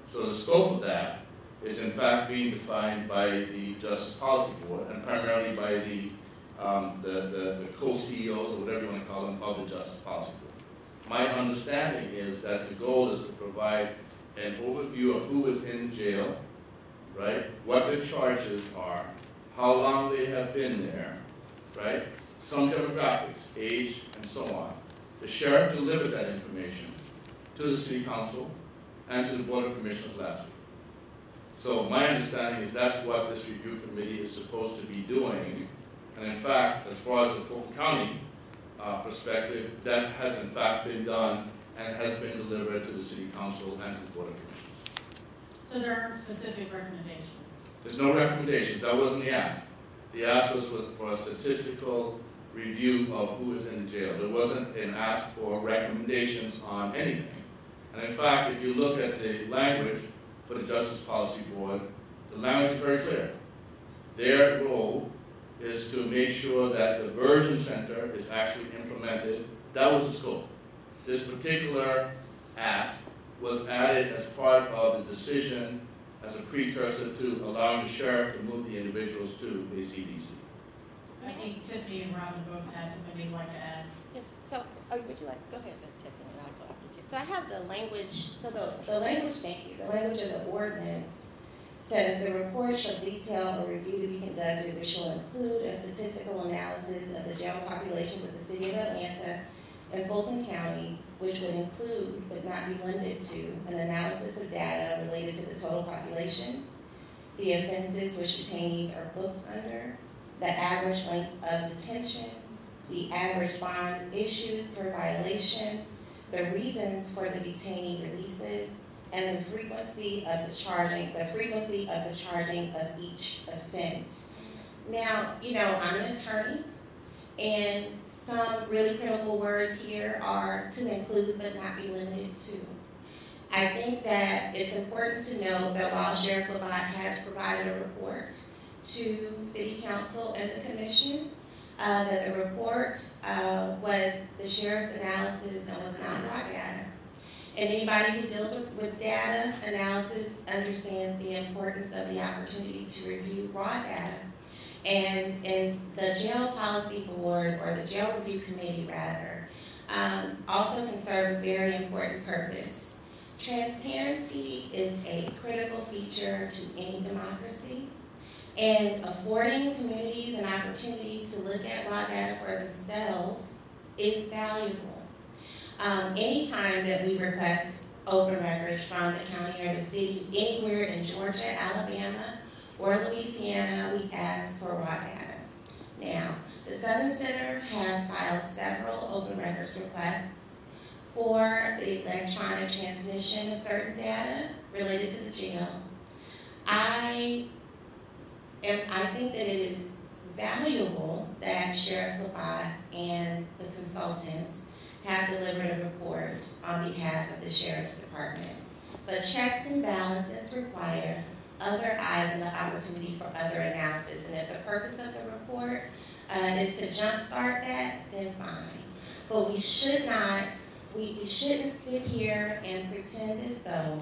So the scope of that is in fact being defined by the Justice Policy Board and primarily by the, um, the, the, the co-CEOs or whatever you want to call them of the Justice Policy Board. My understanding is that the goal is to provide an overview of who is in jail, right? What the charges are, how long they have been there, right? Some demographics, age, and so on. The sheriff delivered that information to the city council and to the board of commissioners last week. So my understanding is that's what this review committee is supposed to be doing. And in fact, as far as the Fulton County uh, perspective, that has in fact been done and has been delivered to the city council and to the board of commissioners. So there aren't specific recommendations? There's no recommendations, that wasn't the ask. The ask was, was for a statistical review of who is in jail. There wasn't an ask for recommendations on anything. And in fact, if you look at the language for the Justice Policy Board, the language is very clear. Their role is to make sure that the version center is actually implemented. That was the scope. This particular ask was added as part of the decision as a precursor to allowing the sheriff to move the individuals to ACDC. I think Tiffany and Robin both have something they'd like to add. Yes, so, oh, would you like to go ahead then, Tiffany, and I'll go after you. So I have the language, so the, the language, thank you, the language of the ordinance says the report shall detail a review to be conducted which shall include a statistical analysis of the jail populations of the city of Atlanta and Fulton County, which would include, but not be limited to, an analysis of data related to the total populations, the offenses which detainees are booked under, the average length of detention, the average bond issued per violation, the reasons for the detainee releases, and the frequency of the charging, the frequency of the charging of each offense. Now, you know, I'm an attorney, and some really critical words here are to include but not be limited to. I think that it's important to note that while Sheriff Labat has provided a report to City Council and the Commission, uh, that the report uh, was the sheriff's analysis and was not raw data. And anybody who deals with, data analysis understands the importance of the opportunity to review raw data. And, and the jail policy board, or the jail review committee rather, um, also can serve a very important purpose. Transparency is a critical feature to any democracy. And affording communities an opportunity to look at raw data for themselves is valuable. Um, anytime that we request open records from the county or the city, anywhere in Georgia, Alabama, or Louisiana, we ask for raw data. Now, the Southern Center has filed several open records requests for the electronic transmission of certain data related to the jail. I and I think that it is valuable that Sheriff Labat and the consultants have delivered a report on behalf of the Sheriff's Department. But checks and balances require other eyes and the opportunity for other analysis. And if the purpose of the report uh, is to jumpstart that, then fine. But we should not, we, we shouldn't sit here and pretend as though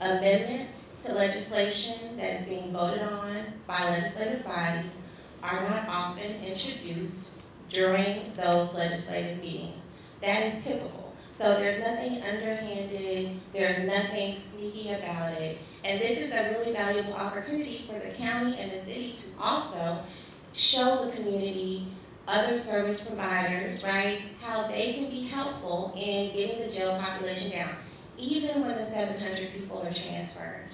amendments to legislation that is being voted on by legislative bodies are not often introduced during those legislative meetings. That is typical. So there's nothing underhanded, there's nothing sneaky about it. And this is a really valuable opportunity for the county and the city to also show the community other service providers, right, how they can be helpful in getting the jail population down, even when the 700 people are transferred.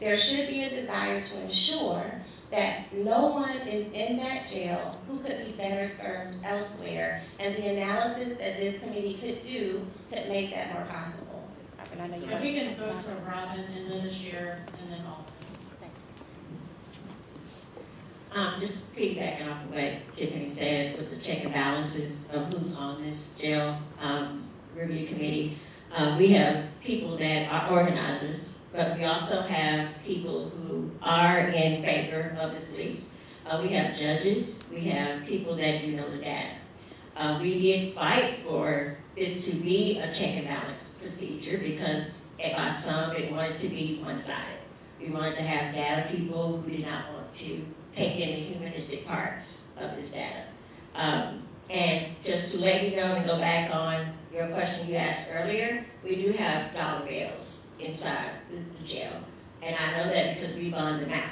There should be a desire to ensure that no one is in that jail who could be better served elsewhere. And the analysis that this committee could do could make that more possible. And I know you Yeah, we can go to Robin and then the sheriff and then Alton. Um, just piggybacking off of what Tiffany said with the check and balances of who's on this jail um, review committee. Uh, we have people that are organizers, but we also have people who are in favor of this lease. Uh, we have judges, we have people that do know the data. Uh, we did fight for this to be a check and balance procedure because by some it wanted to be one-sided. We wanted to have data people who did not want to take in the humanistic part of this data. Um, and just to let you know and go back on your question you asked earlier, we do have dollar bills inside the, jail. And I know that because we bond them out.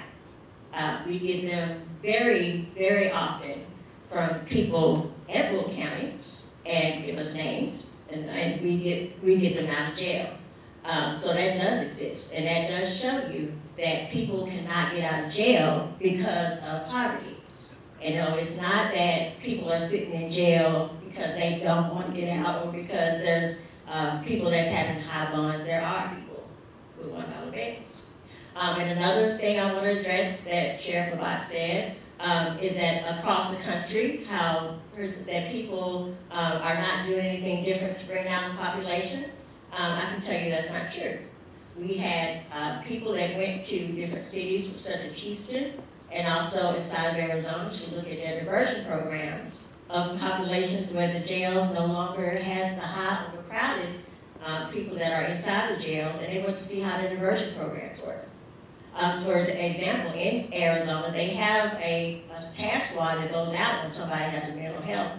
Uh, we get them very, very often from people at Will County and give us names, and, and we get we get them out of jail. Um, so that does exist, and that does show you that people cannot get out of jail because of poverty. You know, it's not that people are sitting in jail because they don't want to get out or because there's um, people that's having high bonds. There are people who want dollar bills. Um, and another thing I want to address that Sheriff Labat said um, is that across the country, how that people um, are not doing anything different to bring down the population. Um, I can tell you that's not true. We had uh, people that went to different cities, such as Houston, and also inside of Arizona to look at their diversion programs of populations where the jail no longer has the high overcrowded um, people that are inside the jails, and they want to see how the diversion programs work. Um, so for example, in Arizona, they have a, a task squad that goes out when somebody has a mental health,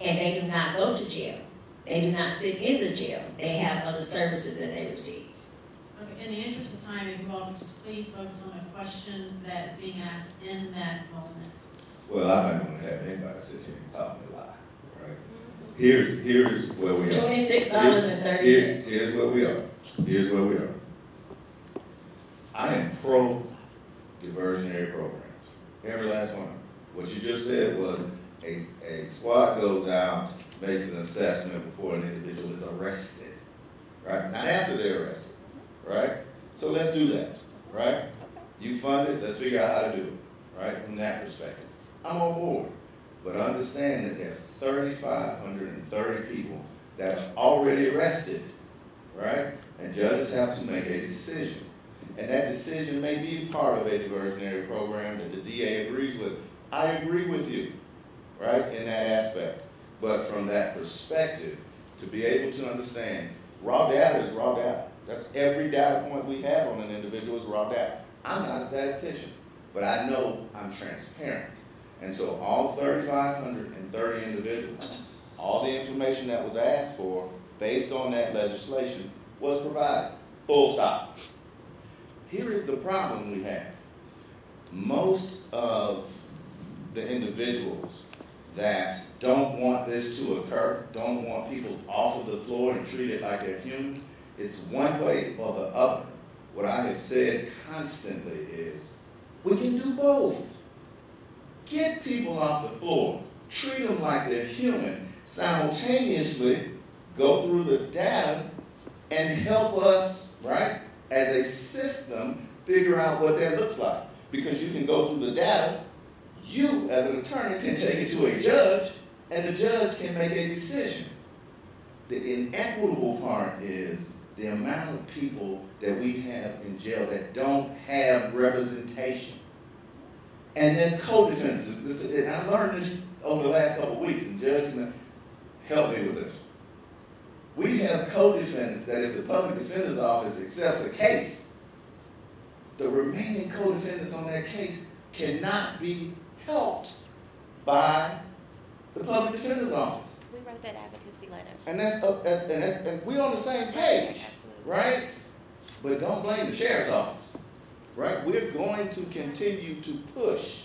and they do not go to jail. They do not sit in the jail. They have other services that they receive. Okay, in the interest of time, if you all could just please focus on the question that's being asked in that moment. Well, I'm not gonna have anybody sit here and tell me a lie, right? Here, here is where we are. Twenty-six dollars and thirty Here- cents. Here's where we are. Here's where we are. I am pro diversionary programs. Every last one. What you just said was a, a squad goes out, makes an assessment before an individual is arrested, right? Not after they're arrested, right? So let's do that, right? You fund it, let's figure out how to do it, right? From that perspective. I'm on board. But understand that there's 3,530 people that are already arrested, right? And judges have to make a decision. And that decision may be part of a diversionary program that the DA agrees with. I agree with you, right, in that aspect. But from that perspective, to be able to understand, raw data is raw data. That's every data point we have on an individual is raw data. I'm not a statistician, but I know I'm transparent. And so all 3,530 individuals, all the information that was asked for based on that legislation was provided. Full stop. Here is the problem we have. Most of the individuals that don't want this to occur, don't want people off of the floor and treated like they're human, it's one way or the other. What I have said constantly is, we can do both. Get people off the floor, treat them like they're human, simultaneously go through the data and help us, right, as a system, figure out what that looks like. Because you can go through the data, you as an attorney can take it to a judge, and the judge can make a decision. The inequitable part is the amount of people that we have in jail that don't have representation. And then co-defendants, and I learned this over the last couple of weeks, and Judge can help me with this. We have co-defendants that if the public defender's office accepts a case, the remaining co-defendants on that case cannot be helped by the public defender's office. We wrote that advocacy letter. And that's, uh, and, and, and we're on the same page, right? But don't blame the sheriff's office, right? We're going to continue to push.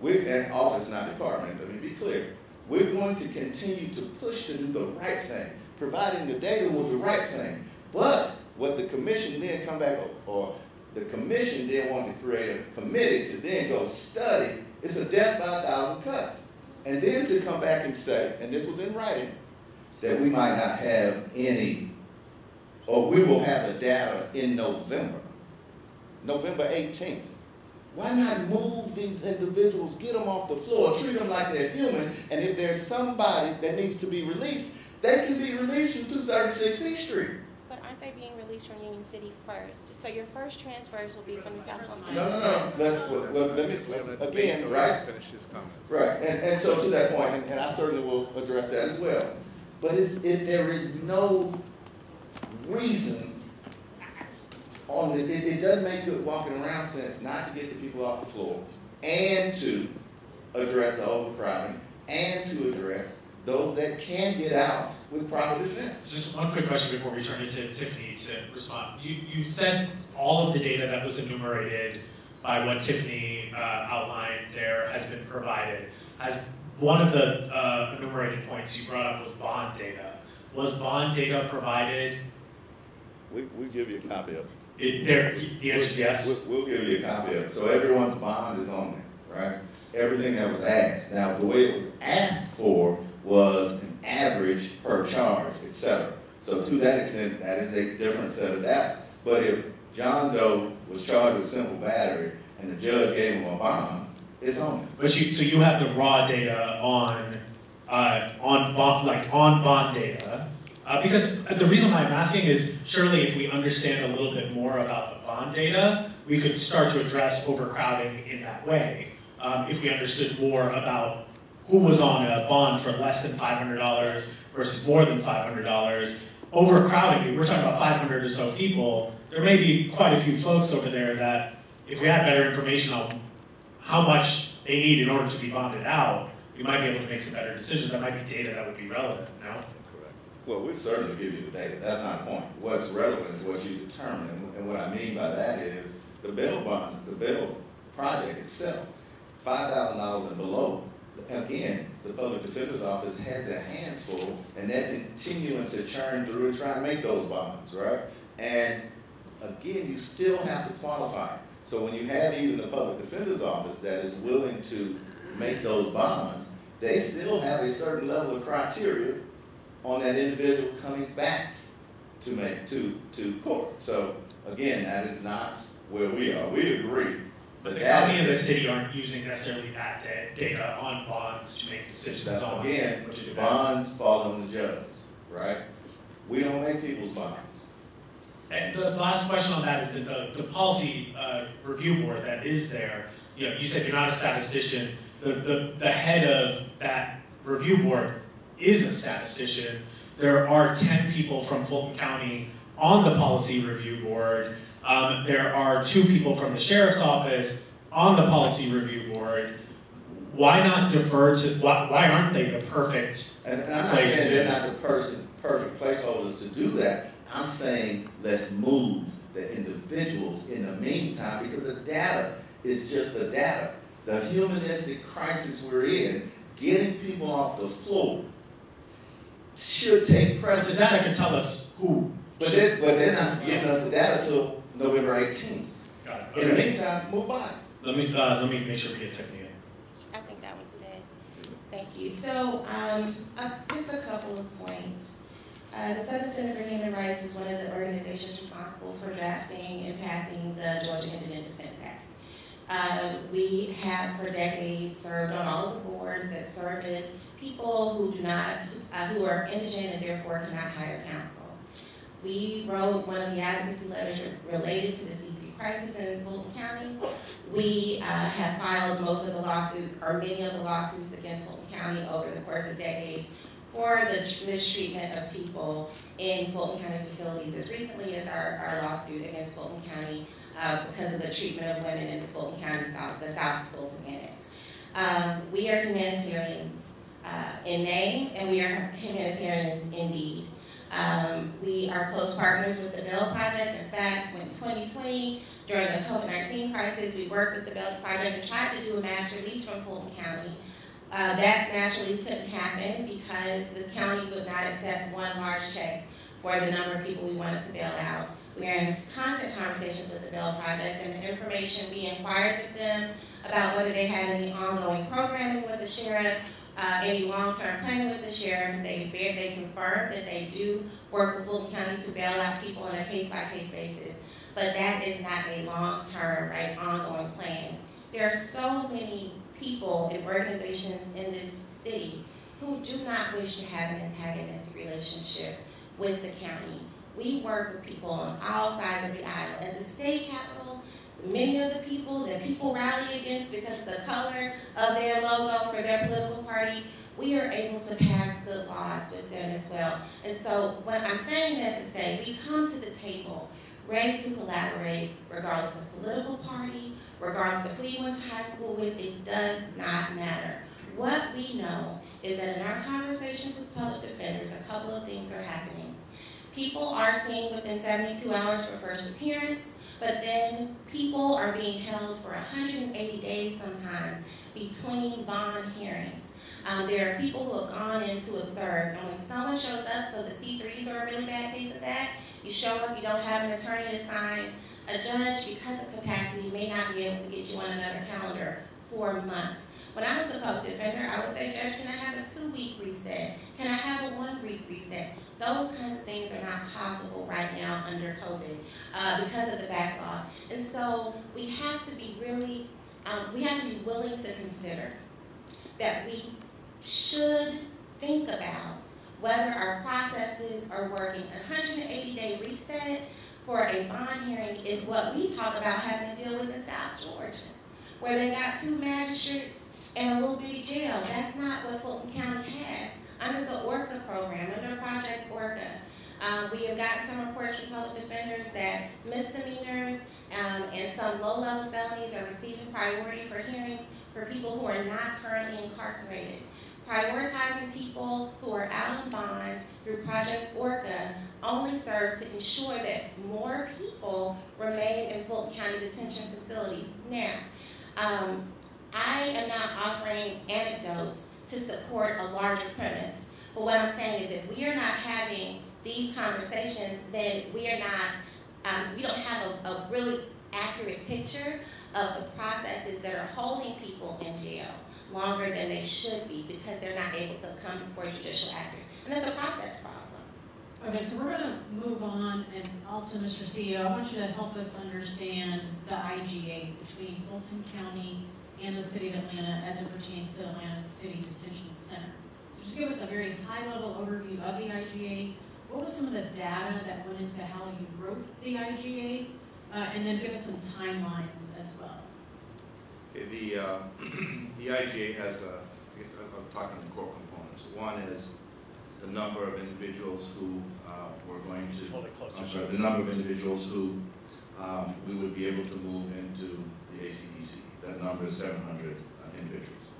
We're, and office, not department, let me be clear. We're going to continue to push to do the right thing, providing the data was the right thing. But what the commission then come back, or the commission then want to create a committee to then go study, it's a death by a thousand cuts. And then to come back and say, and this was in writing, that we might not have any, or we will have the data in November, November 18th. Why not move these individuals, get them off the floor, treat them like they're human, and if there's somebody that needs to be released, they can be released from 236 B Street. But aren't they being released from Union City first? So your first transfers will be from the South Fulton. No, no, no, well, well, let me, again, right? Finish his comment. Right, and, and so to that point, and, and I certainly will address that as well. But it's, it, there is no reason on the, it, it doesn't make good walking around sense not to get the people off the floor and to address the overcrowding and to address those that can get out with proper defense. Just one quick question before we turn it to Tiffany to respond. You, you said all of the data that was enumerated by what Tiffany uh, outlined there has been provided. As one of the uh, enumerated points you brought up was bond data. Was bond data provided? We, we give you a copy of it. It, there, the answer is yes. We'll, we'll give you a copy of it. So everyone's bond is on there, right? Everything that was asked. Now, the way it was asked for was an average per charge, et cetera. So to that extent, that is a different set of data. But if John Doe was charged with simple battery and the judge gave him a bond, it's on there. But you, so you have the raw data on, uh, on bond, like on bond data. Uh, because the reason why I'm asking is surely if we understand a little bit more about the bond data, we could start to address overcrowding in that way. Um, if we understood more about who was on a bond for less than $500 versus more than $500. Overcrowding, we're talking about 500 or so people. There may be quite a few folks over there that, if we had better information on how much they need in order to be bonded out, we might be able to make some better decisions. That might be data that would be relevant, no? Well, we'll certainly give you the data. That's not the point. What's relevant is what you determine. And- what I mean by that is the bill bond, the Bail Project itself, five thousand dollars and below. Again, the public defender's office has their hands full and they're continuing to churn through and try make those bonds, right? And again, you still have to qualify. So when you have even the public defender's office that is willing to make those bonds, they still have a certain level of criteria on that individual coming back to make, to, to court. So again, that is not where we are. We agree. But the county and the city aren't using necessarily that da- data on bonds to make decisions Now, on again, what to do. bonds fall on the judge, right? We don't make people's bonds. And the last question on that is that the, the policy uh, review board that is there, you know, you said you're not a statistician. The, the, the head of that review board is a statistician. There are 10 people from Fulton County on the policy review board. Um, there are two people from the sheriff's office on the policy review board. Why not defer to, why, why aren't they the perfect And, I'm not place saying to they're not the person, perfect placeholders to do that. I'm saying let's move the individuals in the meantime because the data is just the data. The humanistic crisis we're in, getting people off the floor should take The precedence. data can tell us who. But should- they, but they're not giving us the data till November eighteenth. Got it. In the meantime, move bodies. Let me, uh, let me make sure we get Tiffany in. I think that one's dead. Thank you. So, um, uh, just a couple of points. Uh, the Southern Center for Human Rights is one of the organizations responsible for drafting and passing the Georgia Indigent Defense Act. Uh, we have for decades served on all of the boards that service people who do not, uh, who are indigent and therefore cannot hire counsel. We wrote one of the advocacy letters related to the C3 crisis in Fulton County. We uh, have filed most of the lawsuits, or many of the lawsuits against Fulton County over the course of decades for the mistreatment of people in Fulton County facilities as recently as our, our lawsuit against Fulton County uh, because of the treatment of women in the Fulton County South, the South Fulton Annex. Um, we are humanitarians uh, in name, and we are humanitarians indeed. Um, we are close partners with the Bail Project. In fact, when 2020, during the COVID-19 crisis, we worked with the Bail Project and tried to do a mass release from Fulton County. Uh, that mass release couldn't happen because the county would not accept one large check for the number of people we wanted to bail out. We are in constant conversations with the Bail Project and the information we inquired with them about whether they had any ongoing programming with the sheriff, uh, any long-term planning with the sheriff. They, they confirmed that they do work with Fulton County to bail out people on a case-by-case basis. but that is not a long-term, right, ongoing plan. There are so many people and organizations in this city who do not wish to have an antagonistic relationship with the county. We work with people on all sides of the aisle. At the state capitol, many of the people that people rally against because of the color of their logo for their political party, we are able to pass good laws with them as well. And so what I'm saying that to say, we come to the table ready to collaborate regardless of political party, regardless of who you went to high school with, it does not matter. What we know is that in our conversations with public defenders, a couple of things are happening. People are seen within 72 hours for first appearance, but then people are being held for 180 days sometimes between bond hearings. Um, there are people who have gone in to observe, and when someone shows up, so the C3s are a really bad case of that, you show up, you don't have an attorney assigned, a judge, because of capacity, may not be able to get you on another calendar for months. When I was a public defender, I would say, Judge, can I have a two-week reset? Can I have a one-week reset? Those kinds of things are not possible right now under COVID uh, because of the backlog. And so we have to be really, um, we have to be willing to consider that we should think about whether our processes are working. A 180-day reset for a bond hearing is what we talk about having to deal with in South Georgia, where they got two magistrates and a little bitty jail. That's not what Fulton County has. Under the ORCA program, under Project ORCA, um, we have gotten some reports from public defenders that misdemeanors um, and some low-level felonies are receiving priority for hearings for people who are not currently incarcerated prioritizing people who are out on bond through Project Orca only serves to ensure that more people remain in Fulton County detention facilities. Now, um, I am not offering anecdotes to support a larger premise, but what I'm saying is if we are not having these conversations, then we are not, um, we don't have a, a really accurate picture of the processes that are holding people in jail longer than they should be because they're not able to come before judicial actors. And that's a process problem. Okay, so we're gonna move on, and also, Mr. CEO, I want you to help us understand the IGA between Fulton County and the city of Atlanta as it pertains to Atlanta City Detention Center. So just give us a very high-level overview of the IGA. What was some of the data that went into how you wrote the IGA? Uh, and then give us some timelines as well. The, uh, <clears throat> the IGA has, uh, I guess I'm talking the core components. One is the number of individuals who uh, we're going to, Just hold it closer. I'm sorry, the number of individuals who um, we would be able to move into the ACDC. That number is 700 uh, individuals.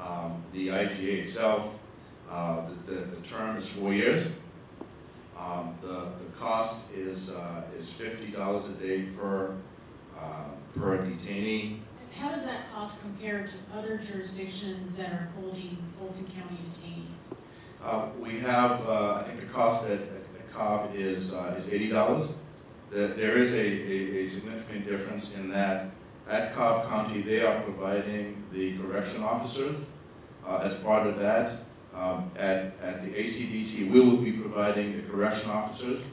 Um, the IGA itself, uh, the, the, the term is four years. Um, the, the cost is, uh, is $50 a day per, uh, per detainee. How does that cost compare to other jurisdictions that are holding Fulton County detainees? Uh, we have, uh, I think the cost at, at Cobb is, uh, is $80. The, there is a, a, a significant difference in that at Cobb County, they are providing the correction officers uh, as part of that. Um, at, at the ACDC, we will be providing the correction officers,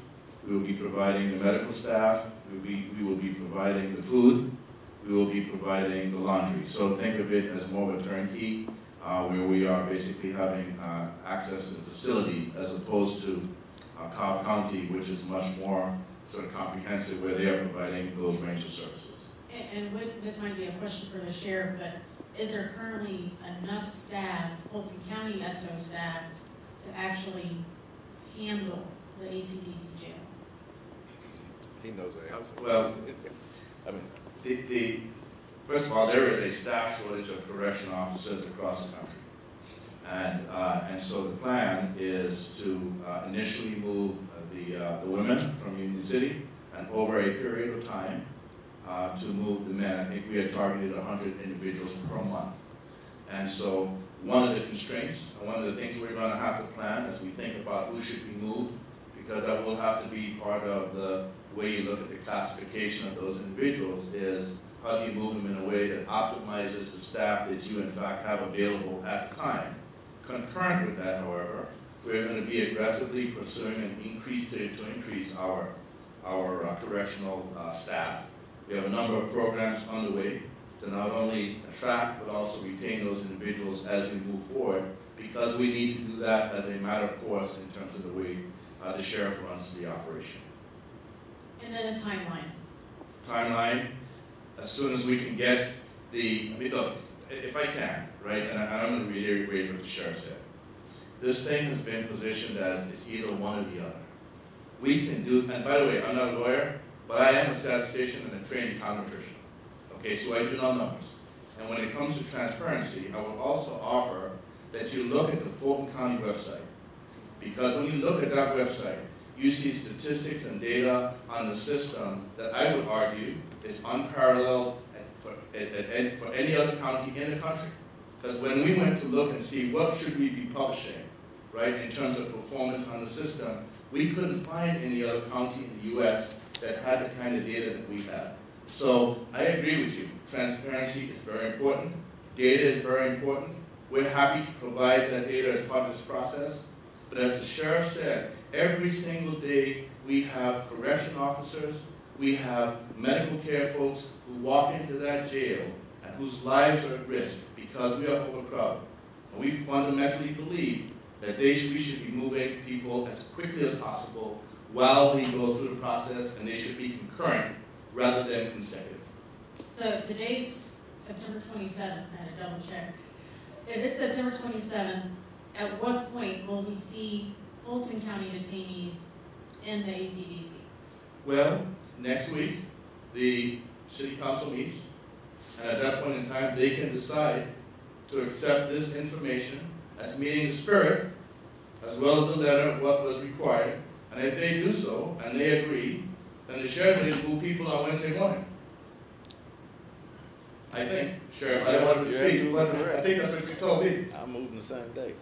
we will be providing the medical staff, we will be, we will be providing the food, we will be providing the laundry. So think of it as more of a turnkey, uh, where we are basically having uh, access to the facility as opposed to uh, Cobb County, which is much more sort of comprehensive, where they are providing those range of services. And, and would, this might be a question for the sheriff, but is there currently enough staff, Fulton County SO staff, to actually handle the ACDC jail? He knows that answer. Well, I mean, The, the, first of all, there is a staff shortage of correction officers across the country. And, uh, and so the plan is to uh, initially move uh, the, uh, the women from Union City and over a period of time uh, to move the men. I think we had targeted 100 individuals per month. And so one of the constraints, and one of the things we're going to have to plan as we think about who should be moved, because that will have to be part of the way you look at the classification of those individuals, is how do you move them in a way that optimizes the staff that you in fact have available at the time. Concurrent with that, however, we're going to be aggressively pursuing an increase to, to increase our our uh, correctional uh, staff. We have a number of programs underway to not only attract but also retain those individuals as we move forward because we need to do that as a matter of course in terms of the way uh, the sheriff runs the operation. And then a timeline. Timeline, as soon as we can get the, I mean, look, if I can, right, and I- I'm going to reiterate what the sheriff said. This thing has been positioned as it's either one or the other. We can do, and by the way, I'm not a lawyer, but I am a statistician and a trained econometrician. Okay, so I do know numbers. And when it comes to transparency, I will also offer that you look at the Fulton County website. Because when you look at that website, you see statistics and data on the system that I would argue is unparalleled for, for any other county in the country. Because when we went to look and see what should we be publishing, right, in terms of performance on the system, we couldn't find any other county in the US that had the kind of data that we have. So I agree with you. Transparency is very important. Data is very important. We're happy to provide that data as part of this process. But as the sheriff said, every single day we have correction officers, we have medical care folks who walk into that jail and whose lives are at risk because we are overcrowded. And we fundamentally believe that they should, we should be moving people as quickly as possible while we go through the process, and they should be concurrent rather than consecutive. So today's September twenty-seventh, I had to double check. If it's September twenty-seventh, at what point will we see Fulton County detainees in the ACDC? Well, next week, the city council meets, and at that point in time, they can decide to accept this information as meeting the spirit, as well as the letter of what was required. And if they do so, and they agree, then the sheriff will move people on Wednesday morning. I think, Sheriff, I don't want to You're speak, but I think that's what you told me. I'm moving the same day.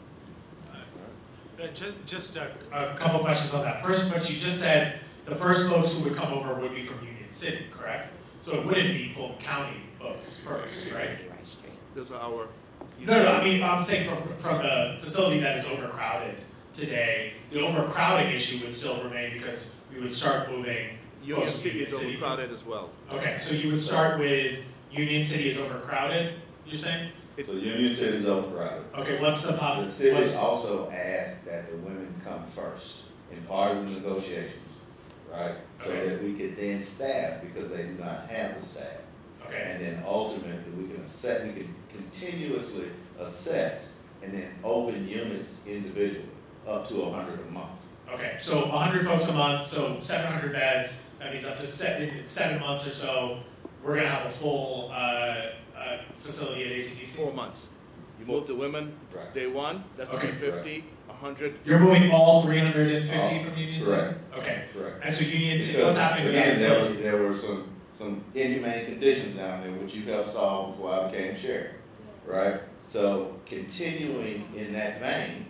Uh, ju- Just a, a couple questions on that. First, what you just said, the first folks who would come over would be from Union City, correct? So it wouldn't be Fulton County folks first, right? Those are our. No, no, I mean, I'm saying from, from the facility that is overcrowded today, the overcrowding issue would still remain because we would start moving Union folks from City Union is City. overcrowded as well. Okay, so you would start with Union City is overcrowded, you're saying? So Union City is overcrowded. Okay, what's the pop? The city what's- also asked that the women come first in part of the negotiations, right? So Okay. that we could then staff, because they do not have the staff. Okay, And then ultimately, we can assess, we can continuously assess and then open units individually, up to a hundred a month. okay, so hundred folks a month, so seven hundred beds, that means up to seven, in seven months or so, we're gonna have a full, uh, uh, facility at ACDC? Four months. You move the women, Right. day one, that's Okay. 150, 100. You're moving all three hundred and fifty All- from Union City? Okay, Correct. and so Union City, Because, what's happening with that Again, there was, there were some, some inhumane conditions down there, which you helped solve before I became sheriff, right? So continuing in that vein,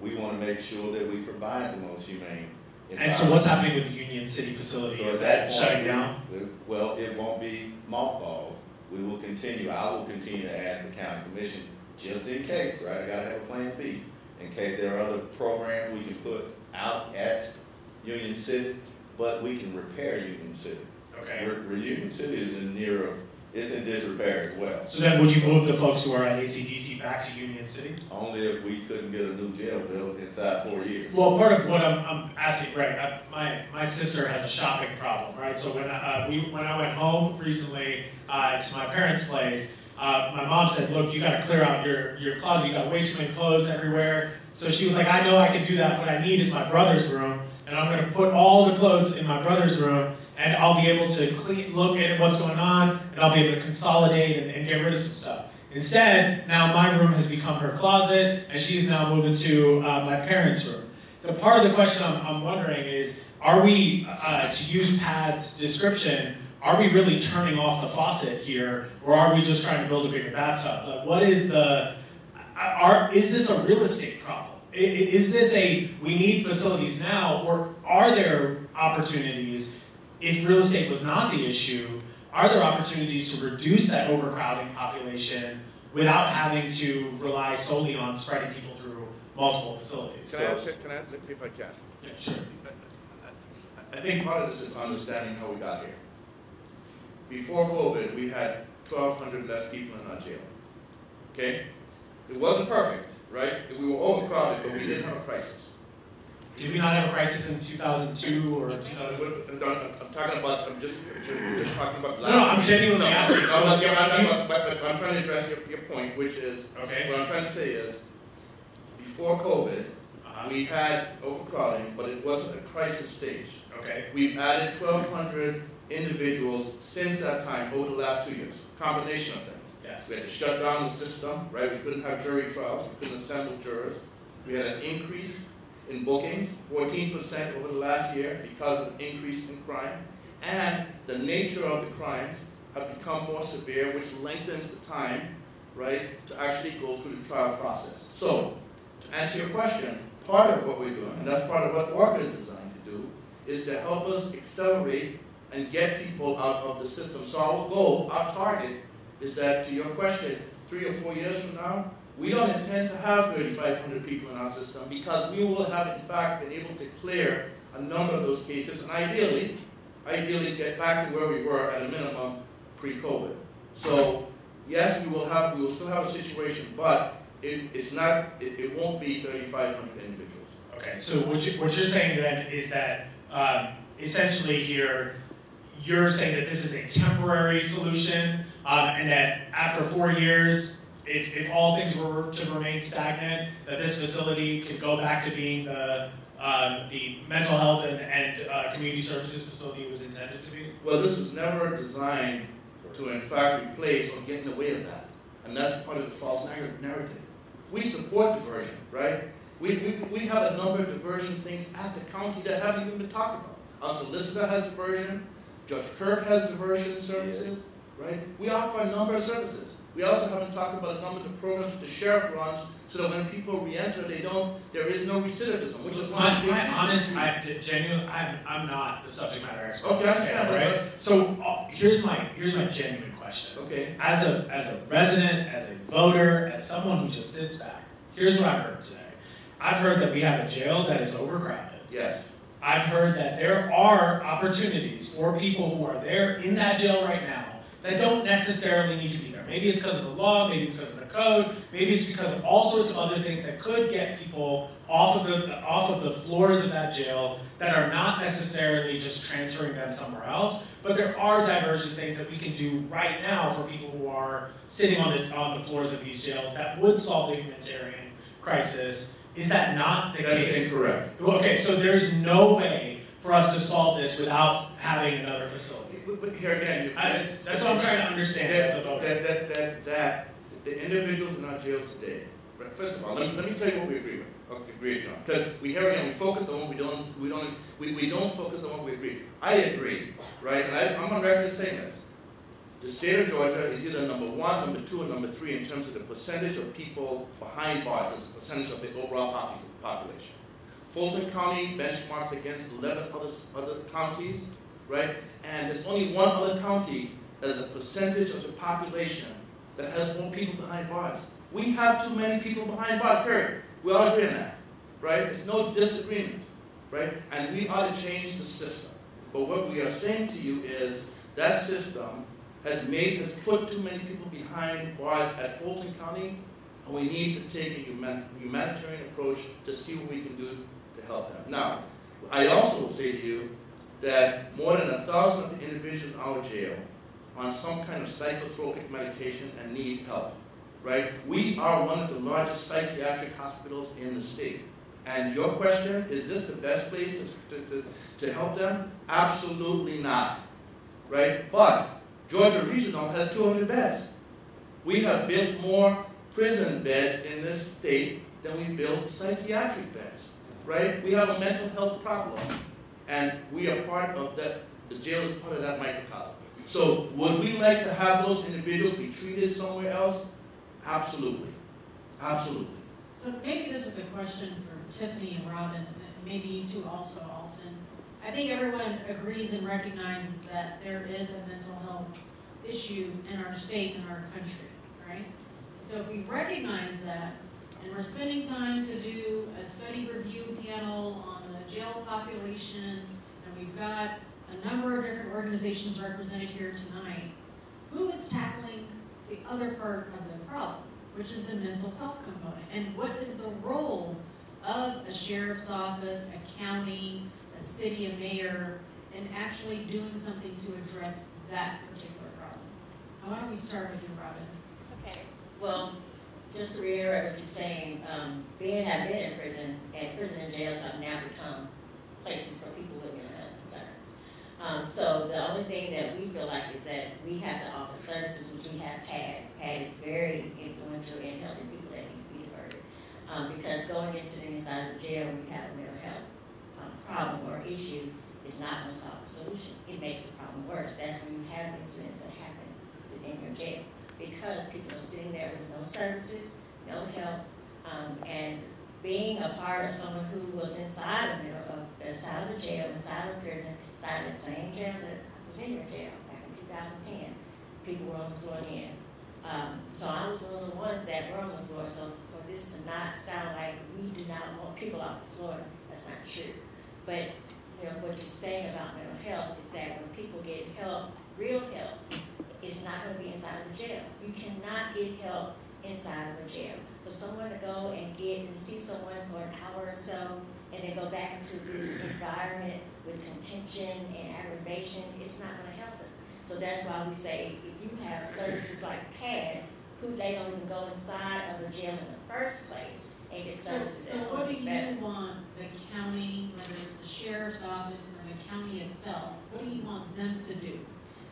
we wanna make sure that we provide the most humane. And so what's happening with the Union City facility? So Is at that shutting down? Well, it won't be mothballed. We will continue, I will continue to ask the county commission, just in case, right? I gotta have a plan B. In case there are other programs we can put out at Union City, but we can repair Union City. Okay, where Union City is in near of, it's in disrepair as well. so then would you move the folks who are at ACDC back to Union City? Only if we couldn't get a new jail built inside four years. Well, part of what I'm, I'm asking, right, I, my, my sister has a shopping problem, right? So when, I- uh, we, when I went home recently, uh, to my parents' place, uh, my mom said, look, you gotta clear out your, your closet, you got way too many clothes everywhere. So she was like, I know I can do that, what I need is my brother's room, and I'm gonna put all the clothes in my brother's room, and I'll be able to clean, look at what's going on, and I'll be able to consolidate and, and get rid of some stuff. Instead, now my room has become her closet, and she's now moving to uh, my parents' room. The part of the question I'm, I'm wondering is, are we, uh, to use Pat's description, are we really turning off the faucet here, or are we just trying to build a bigger bathtub? Like, what is the, are, is this a real estate problem? Is this a, we need facilities now, or are there opportunities, if real estate was not the issue, are there opportunities to reduce that overcrowding population without having to rely solely on spreading people through multiple facilities? Can I, ask- can I, if I can? Yeah, sure. I think part of this is understanding how we got here. Before COVID, we had 1,200 less people in our jail. Okay? It wasn't perfect, right? We were overcrowded, but we didn't have a crisis. Did we not have a crisis in 2002 or 2000? I'm, talking about, I'm just, just talking about. No, no, I'm genuinely No, asking. no, no, So yeah, I'm- you- I'm- but, but I'm trying to address your, your point, which is, Okay. what I'm trying to say is, before COVID, Uh-huh. we had overcrowding, but it wasn't a crisis stage. Okay. We've added 1,200 individuals since that time, over the last two years, combination of things. Yes. We had to shut down the system, right? We couldn't have jury trials, we couldn't assemble jurors. We had an increase in bookings, 14% over the last year because of an increase in crime. And the nature of the crimes have become more severe, which lengthens the time, right, to actually go through the trial process. So, to answer your question, part of what we're doing, and that's part of what Orca is designed to do, is to help us accelerate and get people out of the system. So our goal, our target, is that, to your question, three or four years from now, we don't intend to have 3,500 people in our system because we will have, in fact, been able to clear a number of those cases, and ideally, ideally get back to where we were at a minimum pre-COVID. So, yes, we will have, we will still have a situation, but it, it's not, it, it won't be 3,500 individuals. Okay, so what, you, what you're saying then is that um, essentially here, you're saying that this is a temporary solution, um, and that after four years, if, if all things were to remain stagnant, that this facility could go back to being the um, the mental health and, and uh, community services facility it was intended to be. Well, this is never designed to in fact replace or get in the way of that. And that's part of the false narrative. We support diversion, right? We, we, we have a number of diversion things at the county that haven't even been talked about. Our solicitor has diversion, Judge Kirk has diversion services, right? We offer a number of services. We also haven't talked about a number of the programs the sheriff runs so that when people re-enter, they don't, there is no recidivism, which is one of My, the big my issues. honest, I genuinely, I'm, I'm not the subject matter expert. Okay, I understand, panel, but- right? So uh, here's my here's my genuine question. Okay. As a as a resident, as a voter, as someone who just sits back, here's what I've heard today. I've heard that we have a jail that is overcrowded. Yes. I've heard that there are opportunities for people who are there in that jail right now that don't necessarily need to be there. Maybe it's because of the law, maybe it's because of the code, maybe it's because of all sorts of other things that could get people off of the off of the floors of that jail that are not necessarily just transferring them somewhere else, but there are diversion things that we can do right now for people who are sitting on the on the floors of these jails that would solve the humanitarian crisis. Is that not the That is case? incorrect. Okay, so there's no way for us to solve this without having another facility. But- here again. I- that's what I'm trying to understand voter. That, that, that, that, the individuals in our jail today, first of all, let me, let me tell you what we agree with, okay, agree on. Because we, here again, we focus on what we don't, we don't, we, we don't focus on what we agree. I agree, right, and I, I'm on record saying this. The state of Georgia is either number one, number two, or number three in terms of the percentage of people behind bars as a percentage of the overall population. Fulton County benchmarks against 11 other, other counties, right? And there's only one other county that is a percentage of the population that has more people behind bars. We have too many people behind bars, period. We all agree on that, right? There's no disagreement, right? And we ought to change the system. But what we are saying to you is that system has made, has put too many people behind bars at Fulton County, and we need to take a human, humanitarian approach to see what we can do to help them. Now, I also will say to you that more than a thousand individuals in our jail on some kind of psychotropic medication and need help, right? We are one of the largest psychiatric hospitals in the state. And your question, is this the best place to, to, to help them? Absolutely not, right? But Georgia Regional has 200 beds. We have built more prison beds in this state than we built psychiatric beds, right? We have a mental health problem, and we are part of that, the jail is part of that microcosm. So would we like to have those individuals be treated somewhere else? Absolutely, absolutely. So maybe this is a question for Tiffany and Robin, maybe you two also, Alton. I think everyone agrees and recognizes that there is a mental health issue in our state and our country, right? So if we recognize that, and we're spending time to do a study review panel on the jail population, and we've got a number of different organizations represented here tonight, who is tackling the other part of the problem, which is the mental health component? And what is the role of a sheriff's office, a county, a city, a mayor, and actually doing something to address that particular problem? Why don't we start with you, Robin? Okay, well, just to reiterate what you're saying, um, being, I've been in prison, and prison and jails have now become places for people with mental health concerns. Um, so the only thing that we feel like is that we have to offer services, which we have PAD. PAD is very influential in helping people that need to be diverted. Um, because going and sitting inside of the jail you have a mental health um, problem or issue is not going to solve the solution. It makes the problem worse. That's when you have incidents that happen within your jail because people are sitting there with no services, no help, um, and being a part of someone who was inside of, of inside of a jail, inside of prison, inside of the same jail that I was in your jail back in 2010. People were on the floor then. Um, so I was one of the ones that were on the floor. So for this to not sound like we do not want people off the floor, that's not true. But you know what you're saying about mental health is that when people get help, real help, it's not going to be inside of a jail. You cannot get help inside of a jail. For someone to go and get and see someone for an hour or so, and then go back into this environment with contention and aggravation, it's not going to help them. So that's why we say if you have services like PAD, who they don't even go inside of a jail in first place and get So, so what do you better. want the county, whether it's the sheriff's office or the county itself, what do you want them to do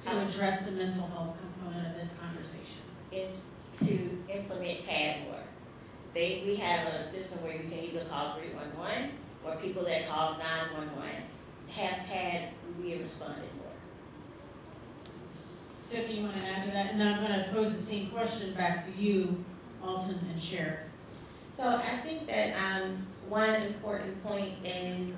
to Um, address the mental health component of this conversation? is to implement PAD more. They, we have a system where you can either call 311 or people that call 911 have had, we responded more. Tiffany, you want to add to that? And then I'm going to pose the same question back to you, Alton and Sheriff. So I think that um, one important point is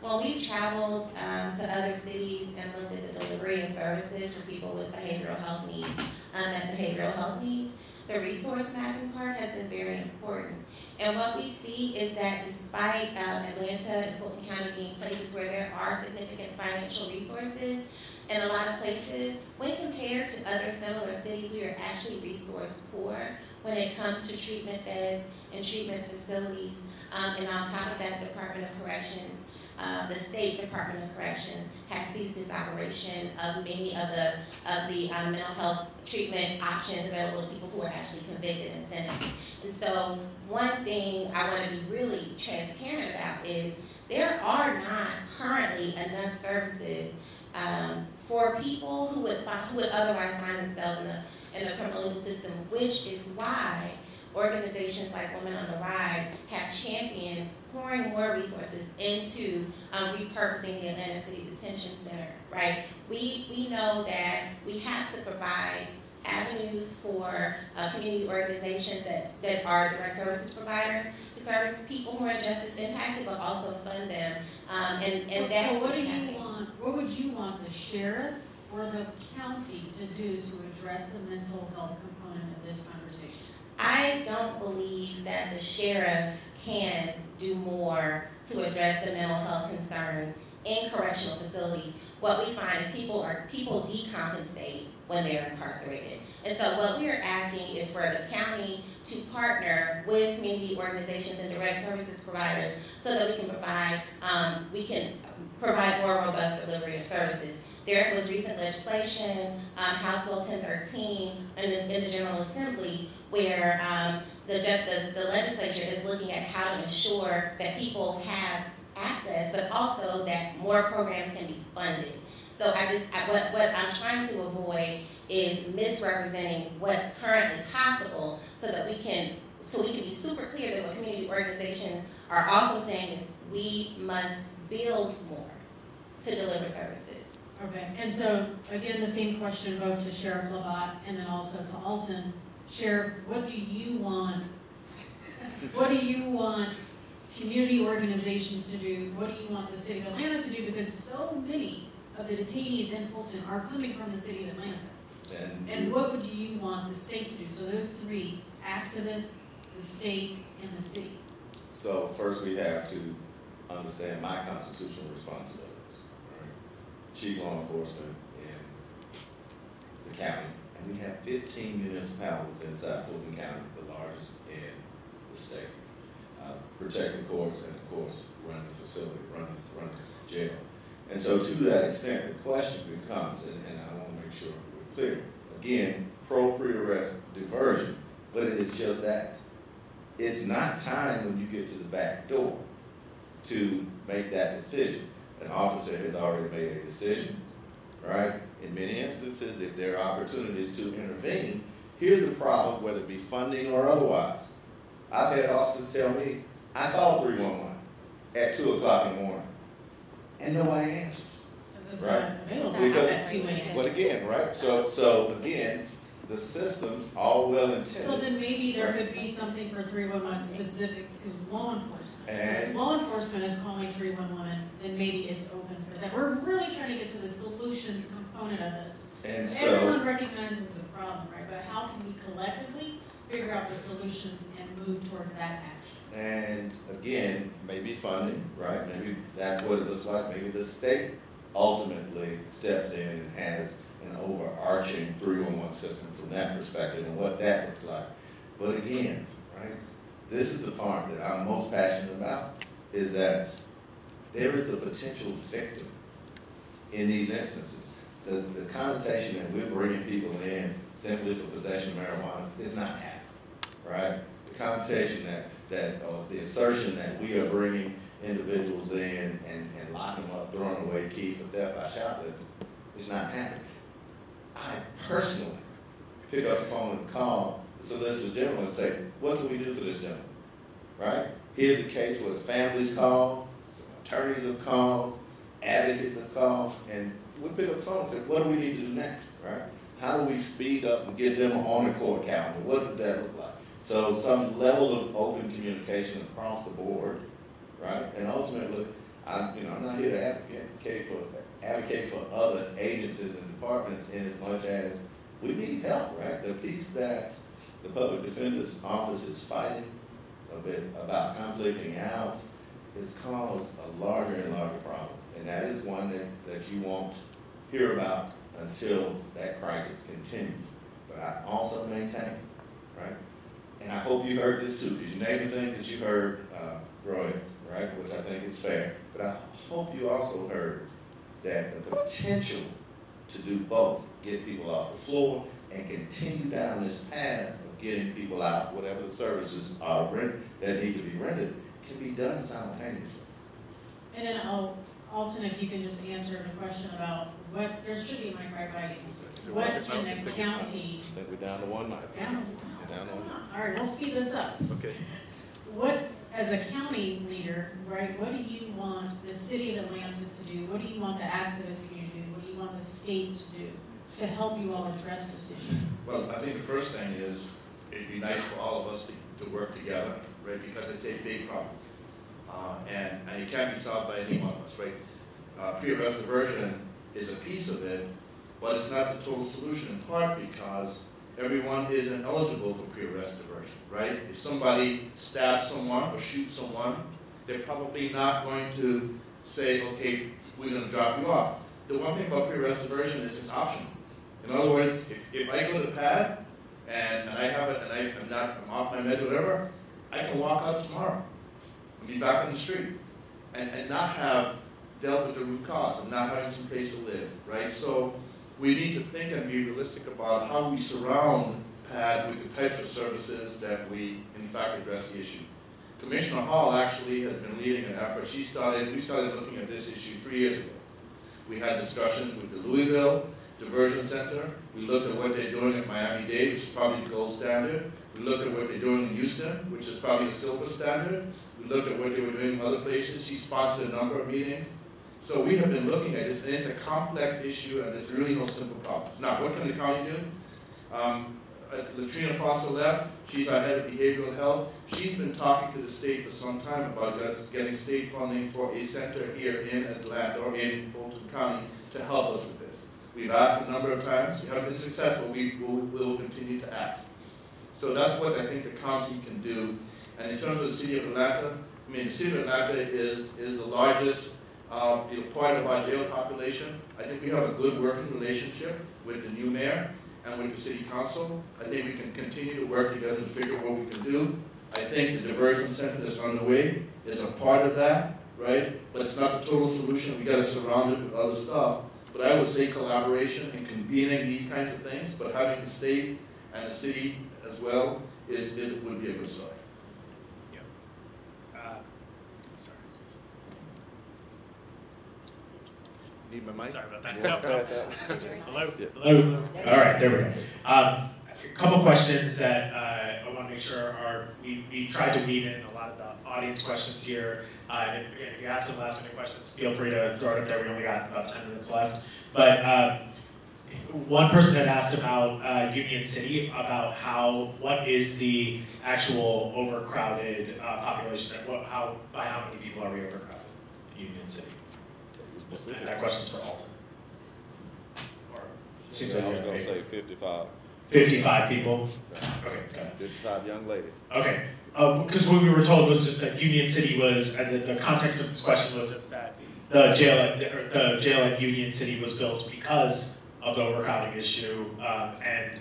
when we've traveled um, to other cities and looked at the delivery of services for people with behavioral health needs, unmet behavioral health needs, the resource mapping part has been very important. And what we see is that despite um, Atlanta and Fulton County being places where there are significant financial resources, in a lot of places, when compared to other similar cities, we are actually resource poor when it comes to treatment beds and treatment facilities. Um, and on top of that, the Department of Corrections, uh, the State Department of Corrections has ceased its operation of many of the of the um, mental health treatment options available to people who are actually convicted and sentenced. And so, one thing I want to be really transparent about is there are not currently enough services um, for people who would find, who would otherwise find themselves in the in the criminal legal system, which is why organizations like Women on the Rise have championed pouring more resources into um, repurposing the Atlanta City Detention Center, right? We, we know that we have to provide avenues for uh, community organizations that, that are direct services providers to service people who are justice impacted, but also fund them. Um, and, and So, that so what do you happening. want, what would you want the sheriff or the county to do to address the mental health component of this conversation? I don't believe that the sheriff can do more to address the mental health concerns in correctional facilities. What we find is people are people decompensate when they're incarcerated. And so what we are asking is for the county to partner with community organizations and direct services providers so that we can provide um, we can provide more robust delivery of services. There was recent legislation, um, House Bill 1013, in the, in the General Assembly, where um, the, the, the legislature is looking at how to ensure that people have access, but also that more programs can be funded. So I just, I, what, what I'm trying to avoid is misrepresenting what's currently possible so that we can, so we can be super clear that what community organizations are also saying is we must build more to deliver services. Okay, and so, again, the same question both to Sheriff Labat and then also to Alton. Sheriff, what do you want, what do you want community organizations to do? What do you want the city of Atlanta to do? Because so many of the detainees in Fulton are coming from the city of Atlanta. And And what would you want the state to do? So those three, activists, the state, and the city. so first we have to understand my constitutional responsibilities. right? chief law enforcement in the county. And we have fifteen municipalities inside Fulton County, the largest in the state. Uh, Protect the courts and of course, run the facility, run, run the jail. And so to that extent, the question becomes, and, and I want to make sure we're clear, again, pro pre-arrest diversion, but it is just that. It's not time when you get to the back door to make that decision. An officer has already made a decision, right? In many instances, if there are opportunities to intervene, here's the problem, whether it be funding or otherwise. I've had officers tell me, I called 311 at 2 o'clock in the morning, and nobody answers. Because it's Right. not available Because- at two AM. But again, right, so, so again, the system, all well So intended. then maybe there could be something for three-one-one specific to law enforcement. So And- if law enforcement is calling three-one-one, then maybe it's open for that. We're really trying to get to the solutions component of this. And so, Everyone recognizes the problem, right? But how can we collectively figure out the solutions and move towards that action? And again, maybe funding, right, maybe that's what it looks like, maybe the state ultimately steps in and has an overarching three-one-one system from that perspective and what that looks like. But again, right, this is the part that I'm most passionate about, is that there is a potential victim in these instances. The, the connotation that we're bringing people in simply for possession of marijuana is not happening, right? Connotation that, that, or the assertion that we are bringing individuals in and, and locking them up, throwing away key for theft by shoplifting, is not happening. I personally pick up the phone and call the solicitor general and say, what can we do for this gentleman? Right? Here's a case where the family's called, attorneys have called, advocates have called, and we pick up the phone and say, what do we need to do next, right? How do we speed up and get them on the court calendar? What does that look like? So some level of open communication across the board, right? And ultimately, I, you know, I'm not here to advocate for, advocate for other agencies and departments in as much as we need help, right? The piece that the public defender's office is fighting a bit about conflicting out has caused a larger and larger problem. And that is one that, that you won't hear about until that crisis continues. But I also maintain, right? And I hope you heard this too, because you named the things that you heard, uh, Roy, right, which I think is fair. But I hope you also heard that the potential to do both, get people off the floor and continue down this path of getting people out, whatever the services are rent, that need to be rented, can be done simultaneously. And then I'll, Alton, if you can just answer the question about what, there should be a mic right by you. What can the county, I think we're down to one mic. Down, on? All right, we'll speed this up. Okay. What, as a county leader, right, what do you want the city of Atlanta to do? What do you want the activist community to do? What do you want the state to do to help you all address this issue? Well, I think the first thing is, it'd be nice for all of us to, to work together, right, because it's a big problem. Uh, and, and it can't be solved by any one of us, right? Uh, pre-arrest diversion is a piece of it, but it's not the total solution, in part because everyone isn't eligible for pre-arrest diversion, right? If somebody stabs someone or shoots someone, they're probably not going to say, okay, we're gonna drop you off. The one thing about pre-arrest diversion is it's optional. In other words, if, if I go to pad and, and I have it and I, am not, I'm off my meds, whatever, I can walk out tomorrow and be back on the street and, and not have dealt with the root cause of not having some place to live, right? So we need to think and be realistic about how we surround PAD with the types of services that we, in fact, address the issue. Commissioner Hall actually has been leading an effort. She started, we started looking at this issue three years ago. We had discussions with the Louisville Diversion Center. We looked at what they're doing at Miami-Dade, which is probably the gold standard. We looked at what they're doing in Houston, which is probably the silver standard. We looked at what they were doing in other places. She sponsored a number of meetings. So we have been looking at this, and it's a complex issue, and there's really no simple problems. Now, what can the county do? Um, uh, Latrina Foster left. She's our head of behavioral health. She's been talking to the state for some time about getting state funding for a center here in Atlanta or in Fulton County to help us with this. We've asked a number of times. We haven't been successful. We will will continue to ask. So that's what I think the county can do. And in terms of the city of Atlanta, I mean, the city of Atlanta is, is the largest um, part of our jail population. I think we have a good working relationship with the new mayor and with the city council. I think we can continue to work together to figure out what we can do. I think the diversion center that's underway is a part of that, right? But it's not the total solution. We got to surround it with other stuff. But I would say collaboration and convening these kinds of things, but having the state and the city as well is, is would be a good start. Uh, sorry. Need my mic? Sorry about that. You No, no. pass that one? Hello? Yeah. Hello? All right, there we go. Um, a couple questions that uh, I want to make sure are, we, we tried to weave in a lot of the audience questions here. Uh, and again, if you have some last minute questions, feel free to throw it up there. We only got about 10 minutes left. But um, one person had asked about uh, Union City, about how, what is the actual overcrowded uh, population? and What, how, by how many people are we overcrowded in Union City? And that question's for Alton. Or, seems like I was you gonna have say fifty-five. 55 people? Okay, got it. Fifty-five young ladies. Okay, because what we were told was just that Union City was, and the, the context of this question was just that the jail at, or the jail at Union City was built because of the overcrowding issue, um, and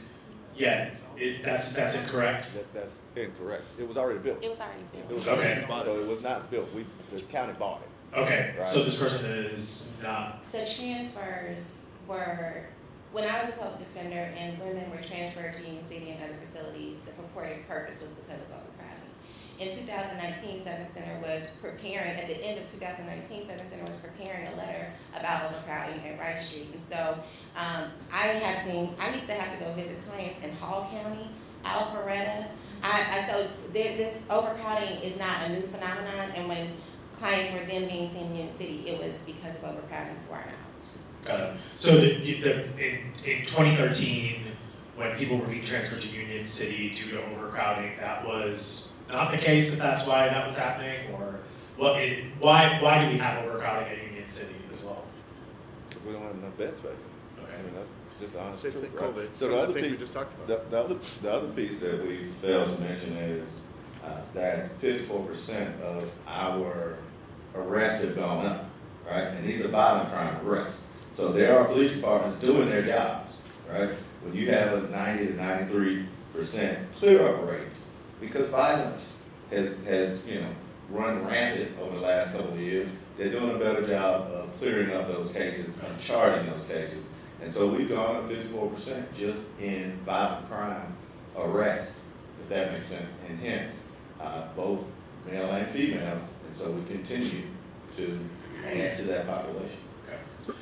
yeah, it, that's, that's incorrect? That, that's incorrect. It was already built. It was already It built. was Okay. already- So it was not built. We, the county bought it. Okay, so this person is not, The transfers were, when I was a public defender and women were transferred to Union City and other facilities, the purported purpose was because of overcrowding. In 2019, Southern Center was preparing, at the end of 2019, Southern Center was preparing a letter about overcrowding at Rice Street. And so um, I have seen, I used to have to go visit clients in Hall County, Alpharetta. I, I, so there, this overcrowding is not a new phenomenon, and when clients were then being seen in Union City, it was because of overcrowding to our knowledge. got it. So the, the, in, in 2013, when people were being transferred to Union City due to overcrowding, that was not the case that that's why that was happening, or what, it, why, why do we have overcrowding at Union City as well? Because we don't have enough bed space. Okay. I mean, that's just the honest truth, right? COVID, So some the other things we piece, just talked the, about. the other, the other piece that we failed to mention is, uh, that fifty-four percent of our arrests have gone up, right? And these are violent crime arrests. So there are police departments doing their jobs, right? When you have a ninety to ninety-three percent clear-up rate, because violence has, has, you know, run rampant over the last couple of years, they're doing a better job of clearing up those cases, and charging those cases. And so we've gone up fifty-four percent just in violent crime arrest, if that makes sense. And hence, uh, both male and female, and so we continue to add to that population.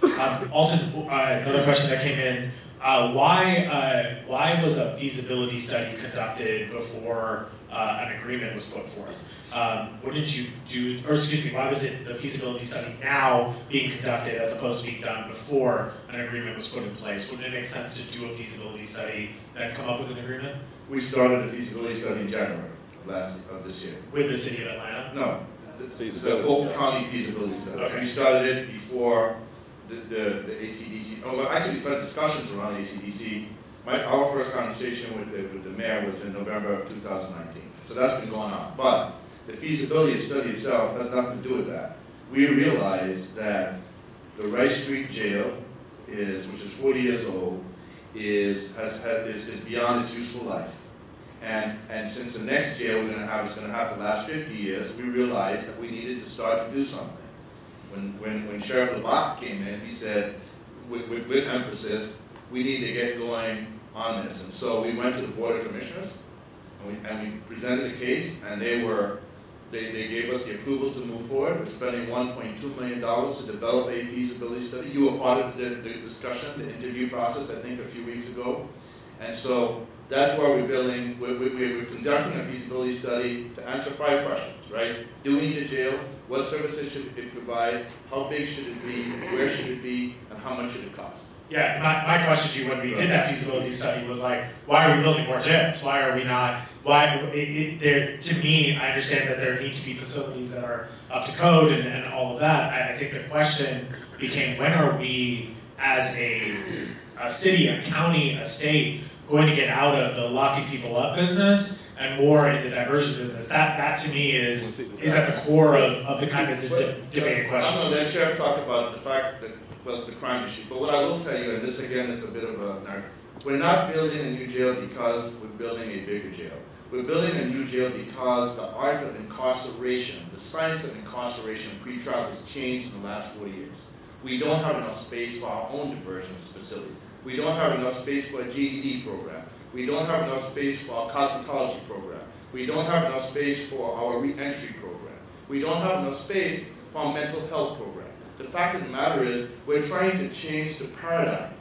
Um, Alton, uh, another question that came in, uh, why, uh, why was a feasibility study conducted before uh, an agreement was put forth? Um, wouldn't you do, or excuse me, why was it the feasibility study now being conducted as opposed to being done before an agreement was put in place? Wouldn't it make sense to do a feasibility study and come up with an agreement We started the feasibility study in January of last, of this year. with the city of Atlanta? No, it's a Feasibility County feasibility study. Okay. We started it before the, the, the ACDC, oh, well, actually, we started discussions around ACDC. My, our first conversation with the, with the mayor was in November of 2019. So that's been going on. But the feasibility study itself has nothing to do with that. We realized that the Rice Street Jail is, which is 40 years old, is, has had, is, is beyond its useful life. And, and since the next jail we're gonna have is gonna have to last 50 years, we realized that we needed to start to do something. When, when, when Sheriff Labat came in, he said, with, with, with emphasis, we need to get going on this. And so we went to the Board of Commissioners, and we, and we presented a case, and they were, they, they gave us the approval to move forward. We're spending $1.2 million to develop a feasibility study. You were part of the, the discussion, the interview process, I think, a few weeks ago. And so that's why we're building, we're, we're, conducting a feasibility study to answer five questions, right? Do we need a jail? What services should it provide? How big should it be? Where should it be? And how much should it cost? Yeah, my, my question to you when we did that feasibility study was like, why are we building more jails? Why are we not, why, it, it, there, to me, I understand that there need to be facilities that are up to code and, and all of that. I, I think the question became, when are we, as a, a city, a county, a state, going to get out of the locking people up business and more in the diversion business. That that to me is is at the core of, of the kind of de- de- debating I question. don't know, that sheriff talked about the fact that, well, the crime issue, but what I will tell you, and this again is a bit of a, nerd, we're not building a new jail because we're building a bigger jail. We're building a new jail because the art of incarceration, the science of incarceration, pretrial has changed in the last four years. We don't have enough space for our own diversion facilities. We don't have enough space for a GED program. We don't have enough space for our cosmetology program. We don't have enough space for our reentry program. We don't have enough space for our mental health program. The fact of the matter is, we're trying to change the paradigm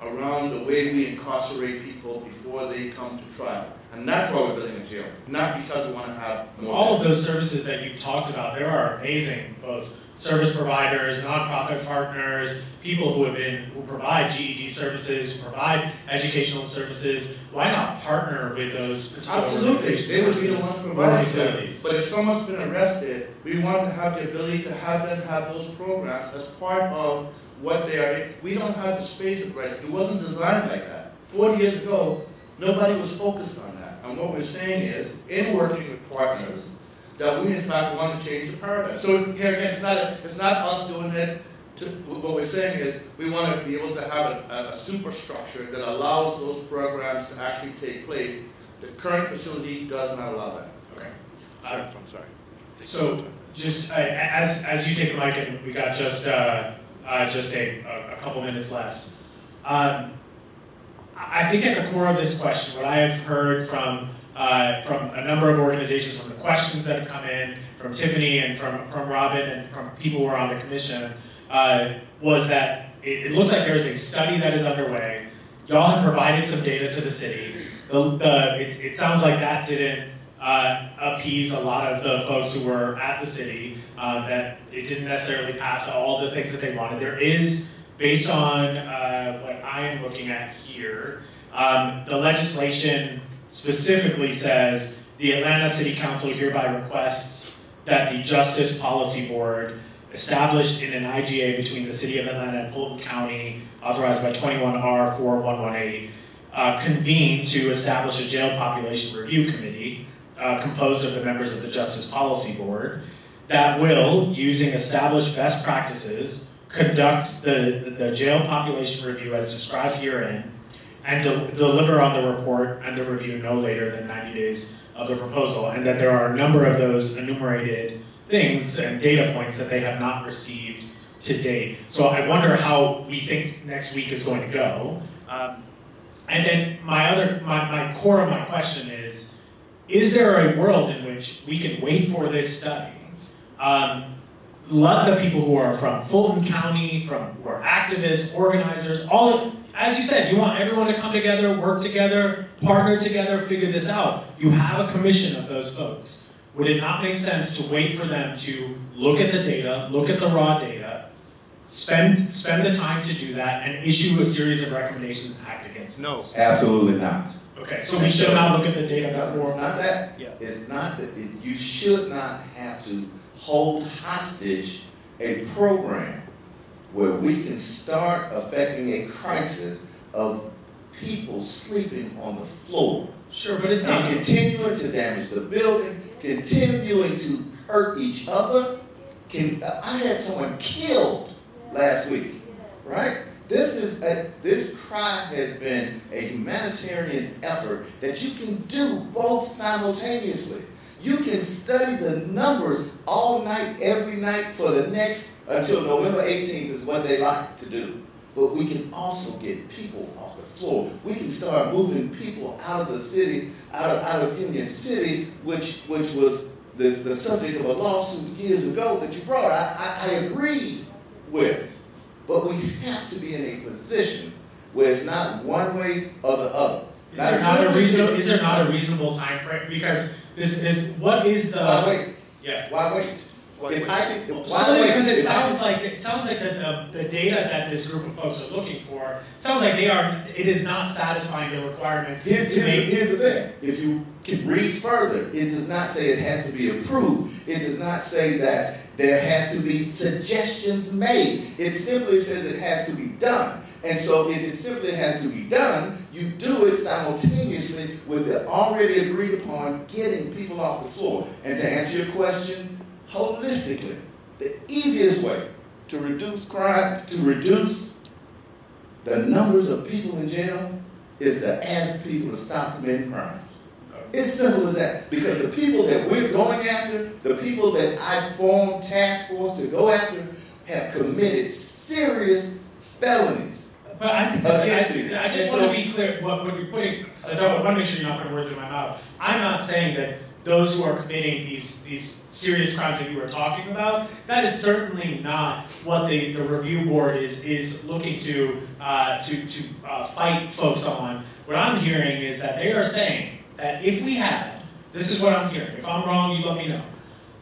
around the way we incarcerate people before they come to trial. And that's why we're building a jail, not because we want to have more. All of those services that you've talked about, there are amazing, both service providers, nonprofit partners, people who have been, who provide GED services, who provide educational services. Why not partner with those particular Absolutely, they would be the ones providing facilities? But if someone's been arrested, we want to have the ability to have them have those programs as part of what they are. We don't have the space at risk. It wasn't designed like that. Forty years ago, nobody was focused on that. And what we're saying is, in working with partners, that we in fact want to change the paradigm. So here again, it's not, a, it's not us doing it. To, what we're saying is, we want to be able to have a, a superstructure that allows those programs to actually take place. The current facility does not allow that. Okay. I'm Uh, I'm sorry. So just uh, as as you take the mic, and we got just uh, uh, just a, a, couple minutes left. Um, I think at the core of this question, what I have heard from uh, from a number of organizations, from the questions that have come in, from Tiffany and from from Robin and from people who are on the commission, uh, was that it, it looks like there is a study that is underway. Y'all have provided some data to the city. The, the, it, it sounds like that didn't uh, appease a lot of the folks who were at the city, uh, that it didn't necessarily pass all the things that they wanted. There is, based on uh, what I am looking at here, um, the legislation specifically says the Atlanta City Council hereby requests that the Justice Policy Board established in an IGA between the City of Atlanta and Fulton County, authorized by 21R 4118, uh, convene to establish a jail population review committee uh, composed of the members of the Justice Policy Board that will, using established best practices, conduct the, the jail population review as described herein and de- deliver on the report and the review no later than 90 days of the proposal, and that there are a number of those enumerated things and data points that they have not received to date. So I wonder how we think next week is going to go. Um, and then my other, my, my core of my question is, is there a world in which we can wait for this study? Um, let the people who are from Fulton County, from who are activists, organizers, all as you said, you want everyone to come together, work together, partner together, figure this out. You have a commission of those folks. Would it not make sense to wait for them to look at the data, look at the raw data, spend spend the time to do that, and issue a series of recommendations and act against No. those? Absolutely not. Okay, so we should not look at the data No, before. it's not that. Yeah. It's not that, it- you should not have to hold hostage a program where we can start affecting a crisis of people sleeping on the floor. Sure, but it's And not. continuing to damage the building, continuing to hurt each other. Can, I had someone killed last week, right? This is a, this cry has been a humanitarian effort that you can do both simultaneously. You can study the numbers all night, every night for the next until November 18th is what they like to do. But we can also get people off the floor. We can start moving people out of the city, out of, out of Union City, which, which was the, the subject of a lawsuit years ago that you brought. I, I, I agreed with. But we have to be in a position where it's not one way or the other. Is there as not a reasonable, is there not a reasonable time frame? Because this is, what is the? Why wait? Yeah. Why wait? If I can, why Solely wait? because it If I sounds like, it sounds like the, the, the data that this group of folks are looking for, sounds like they are, it is not satisfying the requirements Here- to here's, the, make. here's the thing. If you can read further, it does not say it has to be approved. It does not say that there has to be suggestions made. It simply says it has to be done. And so if it simply has to be done, you do it simultaneously with the already agreed upon getting people off the floor. And to answer your question, holistically, the easiest way to reduce crime, to reduce the numbers of people in jail is to ask people to stop committing crimes. It's simple as that. Because the people that we're going after, the people that I formed task force to go after, have committed serious felonies. But I, think Against I, people. I just And want to be clear, what, what you're putting, because I don't, I want to make sure you're not putting words in my mouth. I'm not saying that those who are committing these, these serious crimes that you were talking about, that is certainly not what the, the review board is, is looking to, uh, to, to uh, fight folks on. What I'm hearing is that they are saying that if we had, this is what I'm hearing, if I'm wrong, you let me know.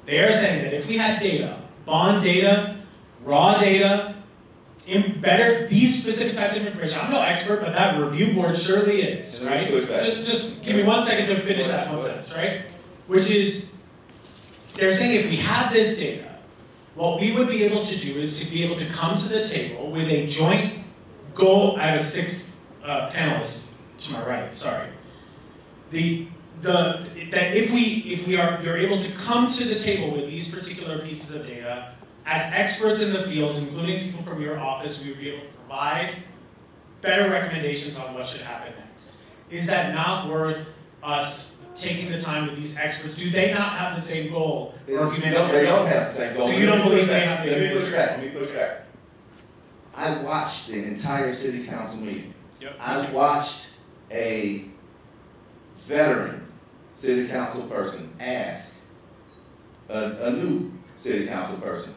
They are saying that if we had data, bond data, raw data, in better these specific types of information. I'm no expert, but that review board surely is, right? me push back. Just, just give me one second to finish that one sentence, right? Which is, they're saying if we had this data, what we would be able to do is to be able to come to the table with a joint goal. I have a sixth uh, panelist to my right. Sorry. The the that if we if we are you're able to come to the table with these particular pieces of data as experts in the field, including people from your office, we would be able to provide better recommendations on what should happen next. Is that not worth us taking the time with these experts? Do they not have the same goal They or don't, humanitarian? no, they don't have the same goal. So you don't push believe they back. have the Let me push back, let me push back. I watched the entire city council meeting. Yep. I watched a veteran city council person ask a, a new city council person,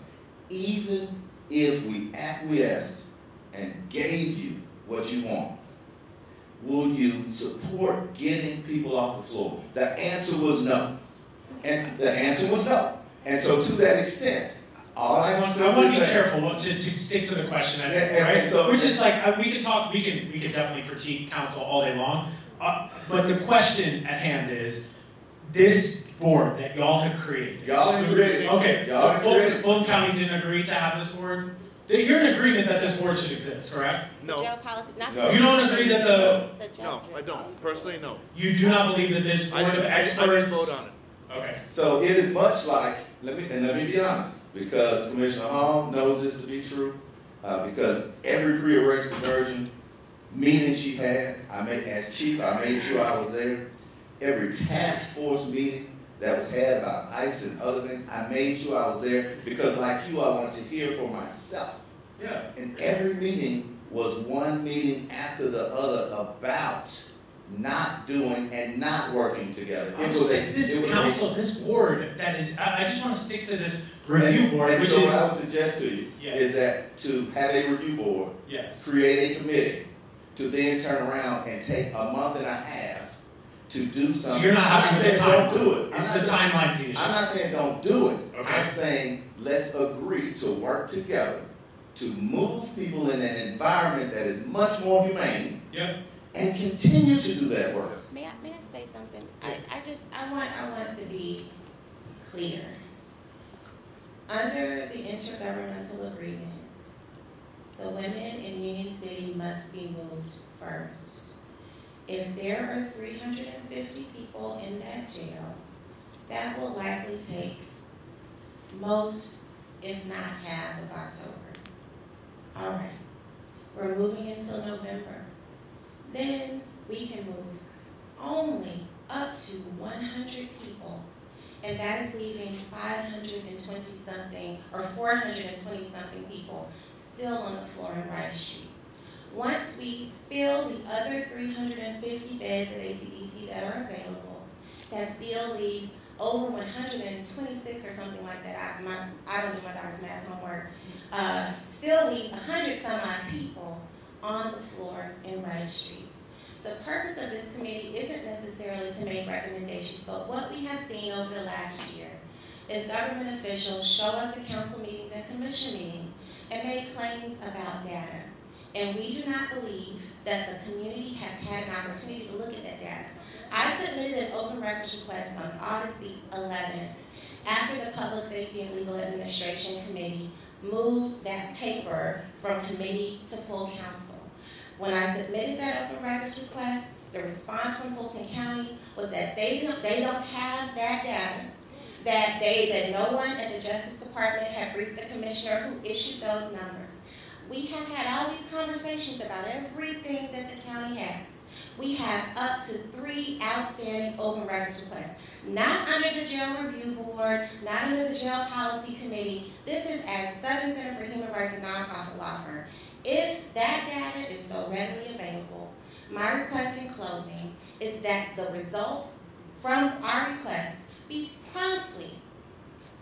even if we acquiesced and gave you what you want, will you support getting people off the floor? The answer was no. And the answer was no. And so to that extent, all I I want, I want to be careful to, to stick to the question, at And- right? and so- Which is like uh, we could talk, we can we can definitely critique council all day long, uh, but the question at hand is this board that y'all have created. Y'all have created. Okay, Y'all have. Fulton County didn't agree to have this board. You're in agreement that this board should exist, correct? The jail policy, not No. You don't agree that the the jail. No, I don't. Personally, no. you do not believe that this I board didn't, of I experts. didn't vote on it. Okay. So it is much like, let me, and let me be honest, because Commissioner Hall knows this to be true, uh, because every pre-arrest diversion meeting she had, I made, as chief, I made sure I was there. Every task force meeting that was had about ICE and other things, I made sure I was there, because like you, I wanted to hear for myself. Yeah. And every meeting was one meeting after the other about not doing and not working together. I'm It was a- this it was a- council, this board that is, I, I just want to stick to this review And- board, and which so is, what I would suggest to you Yeah. is that to have a review board, yes. create a committee, to then turn around and take a month and a half to do So something. you're not I'm happy with the saying time? Don't do it. I'm It's the saying- timeline's the issue. I'm not saying don't do it. Okay. I'm saying let's agree to work together to move people in an environment that is much more humane Yep. and continue to do that work. May I, may I say something? I, I just, I want, I want to be clear. Under the intergovernmental agreement, the women in Union City must be moved first. If there are three hundred and fifty people in that jail, that will likely take most, if not half of October. All right, we're moving until November. Then we can move only up to one hundred people. And that is leaving five hundred and twenty something, or four hundred and twenty something people still on the floor in Rice Street. Once we fill the other three hundred and fifty beds at ACDC that are available, that still leaves over one hundred and twenty-six or something like that, I, my, I don't do my daughter's math homework, uh, still leaves a hundred some odd people on the floor in Rice Street. The purpose of this committee isn't necessarily to make recommendations, but what we have seen over the last year is government officials show up to council meetings and commission meetings and make claims about data. And we do not believe that the community has had an opportunity to look at that data. I submitted an open records request on August the 11th after the Public Safety and Legal Administration Committee moved that paper from committee to full council. When I submitted that open records request, the response from Fulton County was that they don't, they don't have that data, that they that no one at the Justice Department had briefed the commissioner who issued those numbers. We have had all these conversations about everything that the county has. We have up to three outstanding open records requests. Not under the jail review board, not under the jail policy committee. This is as Southern Center for Human Rights, a nonprofit law firm. If that data is so readily available, my request in closing is that the results from our requests be promptly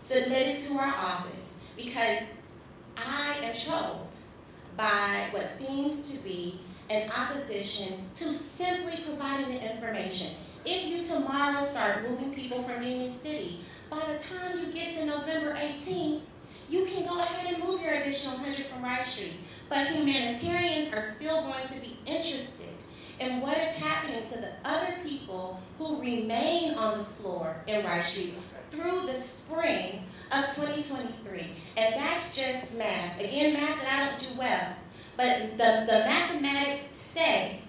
submitted to our office because I am troubled by what seems to be an opposition to simply providing the information. If you tomorrow start moving people from Union City, by the time you get to November 18th, you can go ahead and move your additional 100 from Rice Street. But humanitarians are still going to be interested in what is happening to the other people who remain on the floor in Rice Street through the spring of 2023. And that's just math. Again, math that I don't do well. But the, the mathematics say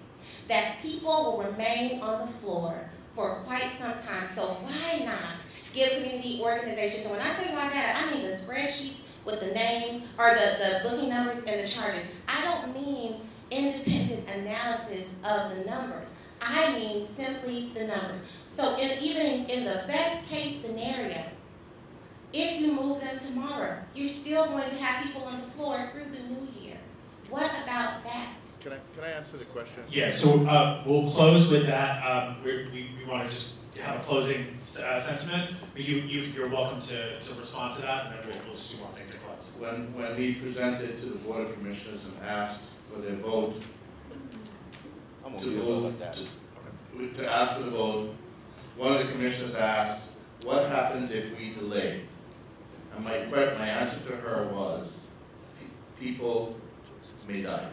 that people will remain on the floor for quite some time. So why not give community organizations, and when I say raw data, I mean the spreadsheets with the names or the, the booking numbers and the charges. I don't mean independent analysis of the numbers. I mean simply the numbers. So in, even in the best case scenario, if you move them tomorrow, you're still going to have people on the floor through the new year. What about that? Can I, can I answer the question? Yeah, so uh, we'll close with that. Um, we we, we want to just have a closing uh, sentiment. You, you, you're welcome to, to respond to that, and then we'll, we'll just do one thing to close. When, when we presented to the Board of Commissioners and asked for their vote I'm to gonna leave it move, like that. to, to ask for the vote, one of the commissioners asked, what happens if we delay? And my, my answer to her was, people may die.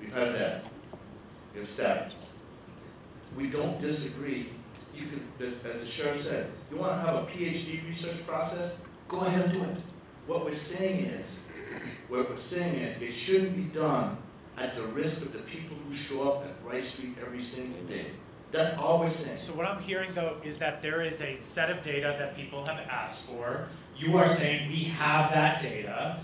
We've had that. We have stabbings. We don't disagree. You can, as, as the sheriff said, you wanna have a PhD research process? Go ahead and do it. What we're saying is, what we're saying is, it shouldn't be done at the risk of the people who show up at Rice Street every single day. That's all we're saying. So what I'm hearing though is that there is a set of data that people have asked for. You are saying we have that data.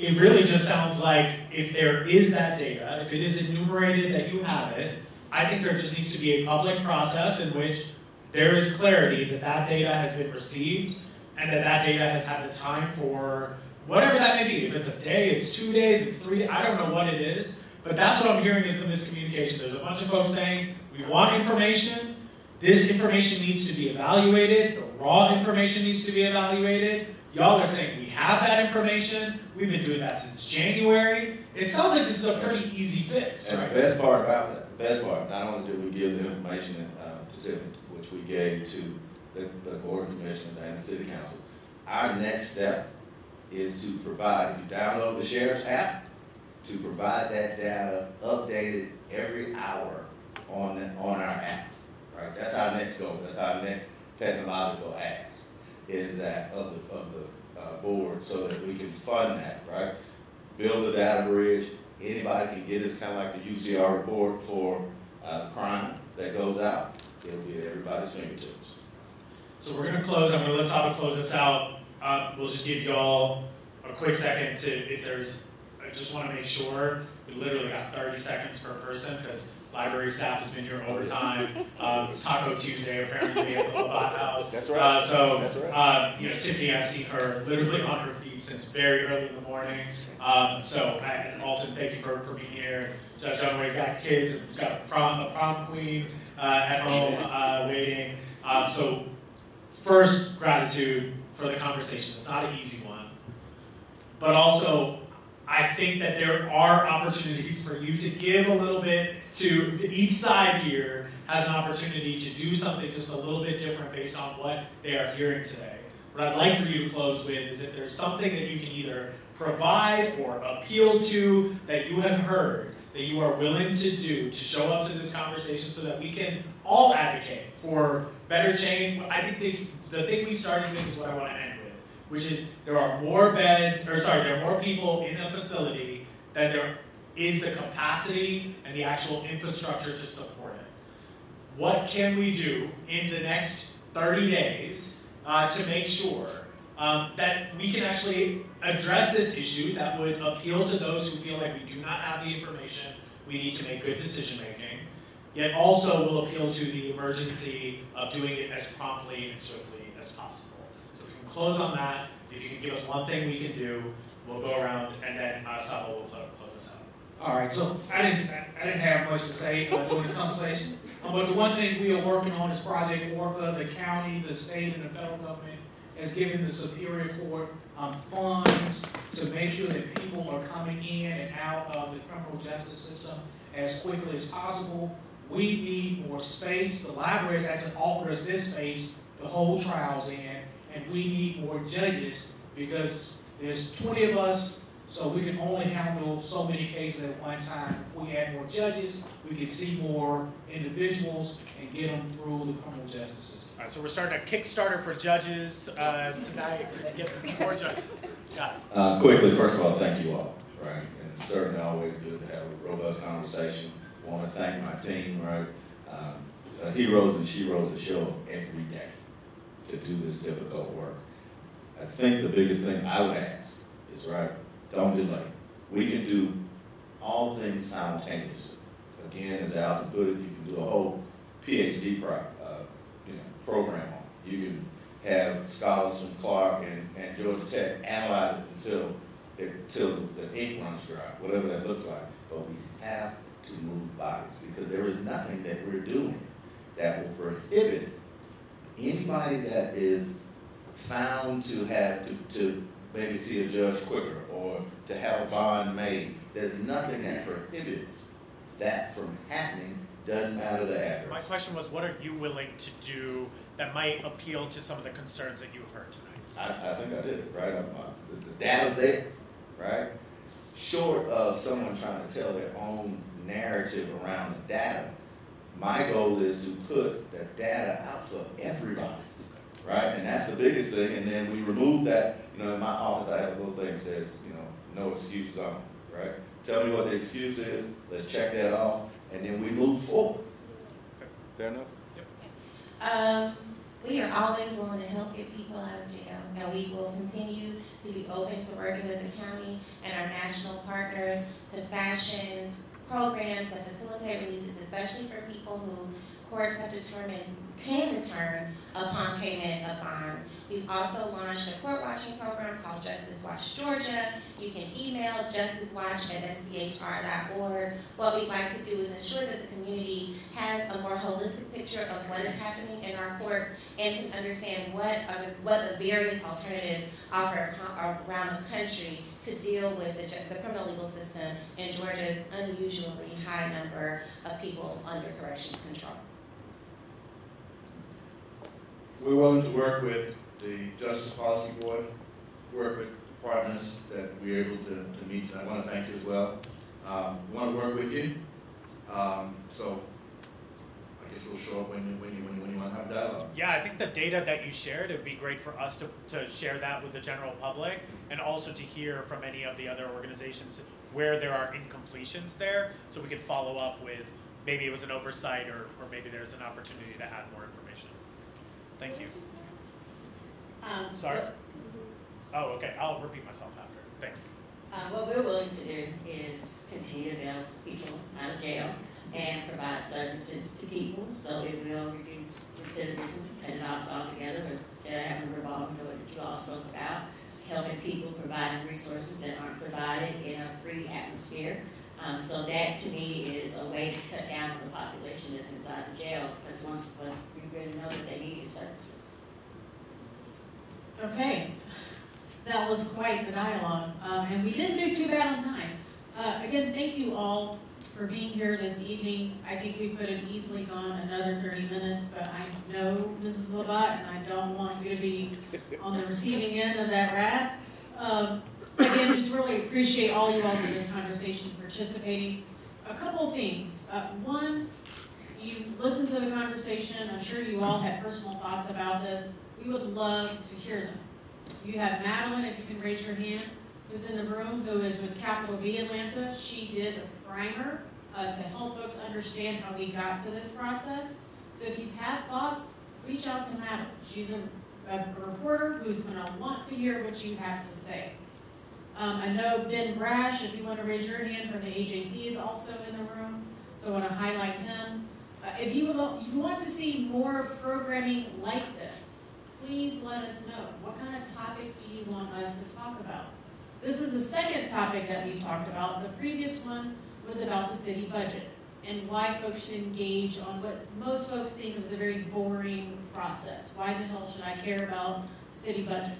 It really just sounds like if there is that data, if it is enumerated that you have it, I think there just needs to be a public process in which there is clarity that that data has been received and that that data has had the time for whatever that may be. If it's a day, it's two days, it's three, days, I don't know what it is, but that's what I'm hearing is the miscommunication. There's a bunch of folks saying, we want information, this information needs to be evaluated, the raw information needs to be evaluated. Y'all are saying, we have that information, we've been doing that since January. It sounds like this is a pretty easy fix, And right? the best part about that, the best part, not only did we give the information uh, to which we gave to the, the board of commissioners and the city council, our next step is to provide, if you download the sheriff's app, to provide that data updated every hour on, on our app. Right, that's our next goal, that's our next technological ask, is that of the, of the, uh, board, so that we can fund that, right? Build a data bridge, anybody can get it, it's kind of like the UCR report for, uh, crime that goes out. It'll be at everybody's fingertips. So we're gonna close, I'm gonna let Saba close this out. Uh, we'll just give y'all a quick second to, if there's, I just wanna make sure, we literally got thirty seconds per person, because library staff has been here overtime. Um, <laughs> it's Taco Tuesday apparently at the Labat House. That's right. Uh, so, That's right. uh, you know, Tiffany, I've seen her literally on her feet since very early in the morning. Um, so, and Alton, thank you for, for being here. Judge Dunaway's got kids, and he's got a prom, a prom queen, uh, at home, uh, waiting. Um, so, first, gratitude for the conversation. It's not an easy one. But also, I think that there are opportunities for you to give a little bit to each side here has an opportunity to do something just a little bit different based on what they are hearing today. What I'd like for you to close with is if there's something that you can either provide or appeal to that you have heard that you are willing to do to show up to this conversation so that we can all advocate for better change. I think the, the thing we started with is what I want to end which is there are more beds, or sorry, there are more people in a facility than there is the capacity and the actual infrastructure to support it. What can we do in the next 30 days uh, to make sure um, that we can actually address this issue that would appeal to those who feel like we do not have the information we need to make good decision making, yet also will appeal to the emergency of doing it as promptly and swiftly as possible. So if we can close on that, if you can give us one thing we can do, we'll go around and then uh, Saba will close, close us out. All right, so I didn't, I didn't have much to say during this conversation, uh, but the one thing we are working on is Project Orca, the county, the state, and the federal government has given the Superior Court um, funds to make sure that people are coming in and out of the criminal justice system as quickly as possible. We need more space. The library has actually offered us this space to hold trials in, and we need more judges because there's 20 of us, so we can only handle so many cases at one time. If we add more judges, we can see more individuals and get them through the criminal justice system. All right, so we're starting a Kickstarter for judges uh, tonight. Get more judges. Got it. Uh, quickly, first of all, thank you all, right? And certainly always good to have a robust conversation. I want to thank my team, right? Um, uh, heroes and sheroes that show up every day to do this difficult work. I think the biggest thing I would ask is, right, don't delay. We can do all things simultaneously. Again, as Alton put it, you can do a whole PhD pro, uh, you know, program on it. You can have scholars from Clark and, and Georgia Tech analyze it until it, until the, the ink runs dry, whatever that looks like. But we have to move bodies because there is nothing that we're doing that will prohibit anybody that is found to have to, to maybe see a judge quicker or to have a bond made. There's nothing that prohibits that from happening, doesn't matter the address. My question was, what are you willing to do that might appeal to some of the concerns that you've heard tonight? I, I think I did it, right? I'm, uh, the, the data's there, right? Short of someone trying to tell their own narrative around the data, my goal is to put the data out for everybody, right? And that's the biggest thing. And then we remove that. You know, in my office, I have a little thing that says, you know, no excuse zone, right? Tell me what the excuse is. Let's check that off, and then we move forward. Fair enough. Um, we are always willing to help get people out of jail, and we will continue to be open to working with the county and our national partners to fashion programs that facilitate releases, especially for people who courts have determined can return upon payment of bond. We've also launched a court watching program called Justice Watch Georgia. You can email justicewatch at schr.org. What we'd like to do is ensure that the community has a more holistic picture of what is happening in our courts and can understand what what the various alternatives offer around the country to deal with the, the criminal legal system in Georgia's unusually high number of people under correction control. We're willing to work with the Justice Policy Board, work with partners that we're able to, to meet. I want to thank you as well. Um, we want to work with you. Um, so I guess we'll show up when you, when you, when you, when you want to have dialogue. Yeah, I think the data that you shared, it would be great for us to, to share that with the general public and also to hear from any of the other organizations where there are incompletions there so we can follow up with maybe it was an oversight or, or maybe there's an opportunity to add more information. Thank you. Um, Sorry? what- Oh, okay, I'll repeat myself after. Thanks. Uh, what we're willing to do is continue to bail people out of jail and provide services to people, so it will reduce recidivism, it off altogether, instead of having a revolving door that you all spoke about, helping people, providing resources that aren't provided in a free atmosphere. Um, so that to me is a way to cut down on the population that's inside the jail, because once, when know that they services. Okay, that was quite the dialogue, um, and we didn't do too bad on time. Uh, again, thank you all for being here this evening. I think we could have easily gone another 30 minutes, but I know Mrs. Labat, and I don't want you to be on the receiving end of that wrath. Um, Again, just really appreciate all you all for this conversation participating. A couple of things. Uh, One, you listened to the conversation. I'm sure you all had personal thoughts about this. We would love to hear them. You have Madeline, if you can raise your hand, who's in the room, who is with Capital B Atlanta. She did a primer uh, to help folks understand how we got to this process. So if you have thoughts, reach out to Madeline. She's a, a reporter who's going to want to hear what you have to say. Um, I know Ben Brasch, if you want to raise your hand from the AJC, is also in the room, so I want to highlight him. Uh, if you if you want to see more programming like this, please let us know. What kind of topics do you want us to talk about? This is the second topic that we've talked about. The previous one was about the city budget and why folks should engage on what most folks think is a very boring process. Why the hell should I care about city budget?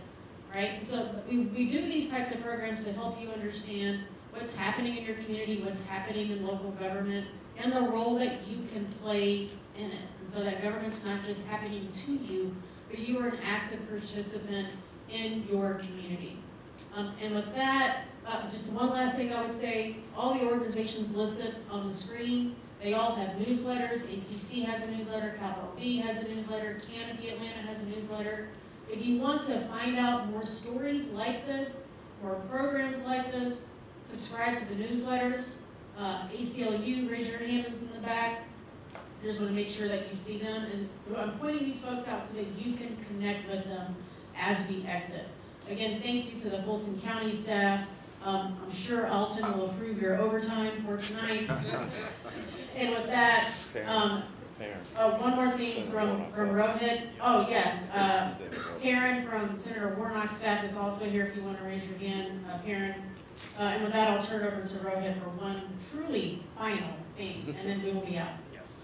Right? So we, we do these types of programs to help you understand what's happening in your community, what's happening in local government, and the role that you can play in it. And so that government's not just happening to you, but you are an active participant in your community. Um, and with that, uh, just one last thing I would say, all the organizations listed on the screen, they all have newsletters. ACC has a newsletter, Capital B has a newsletter, Canopy Atlanta has a newsletter. If you want to find out more stories like this, more programs like this, subscribe to the newsletters. Uh, ACLU, raise your hands in the back. I just want to make sure that you see them. And I'm pointing these folks out so that you can connect with them as we exit. Again, thank you to the Fulton County staff. Um, I'm sure Alton will approve your overtime for tonight. <laughs> And with that, um, uh, one more thing from, from Rohit. Oh, yes, uh, Karen from Senator Warnock's staff is also here if you want to raise your hand, uh, Karen. Uh, and with that, I'll turn it over to Rohit for one truly final thing, and then we will be out. Yes.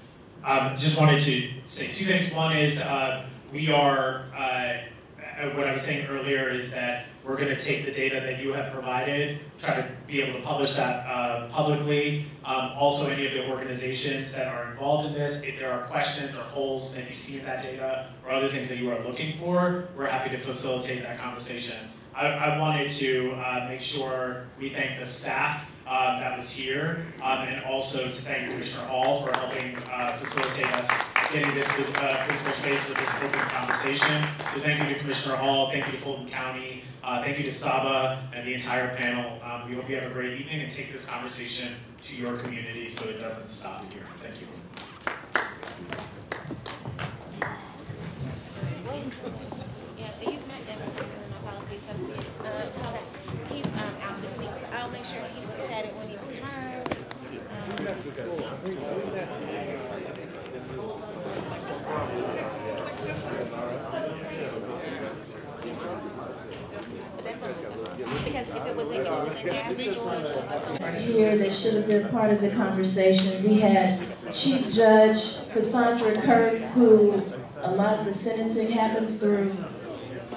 Um, just wanted to say two things. One is uh, we are, uh, uh, what I was saying earlier is that we're going to take the data that you have provided, try to be able to publish that uh, publicly. Um, also, any of the organizations that are involved in this, if there are questions or holes that you see in that data or other things that you are looking for, we're happy to facilitate that conversation. I, I wanted to uh, make sure we thank the staff um, that was here, um, and also to thank Commissioner Hall for helping uh, facilitate us getting this uh, physical space for this open conversation. So thank you to Commissioner Hall, thank you to Fulton County, uh, thank you to Saba and the entire panel. Um, we hope you have a great evening and take this conversation to your community so it doesn't stop here. Thank you. Here that should have been part of the conversation. We had Chief Judge Cassandra Kirk, who a lot of the sentencing happens through.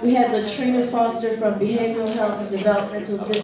We had Latrina Foster from Behavioral Health and Developmental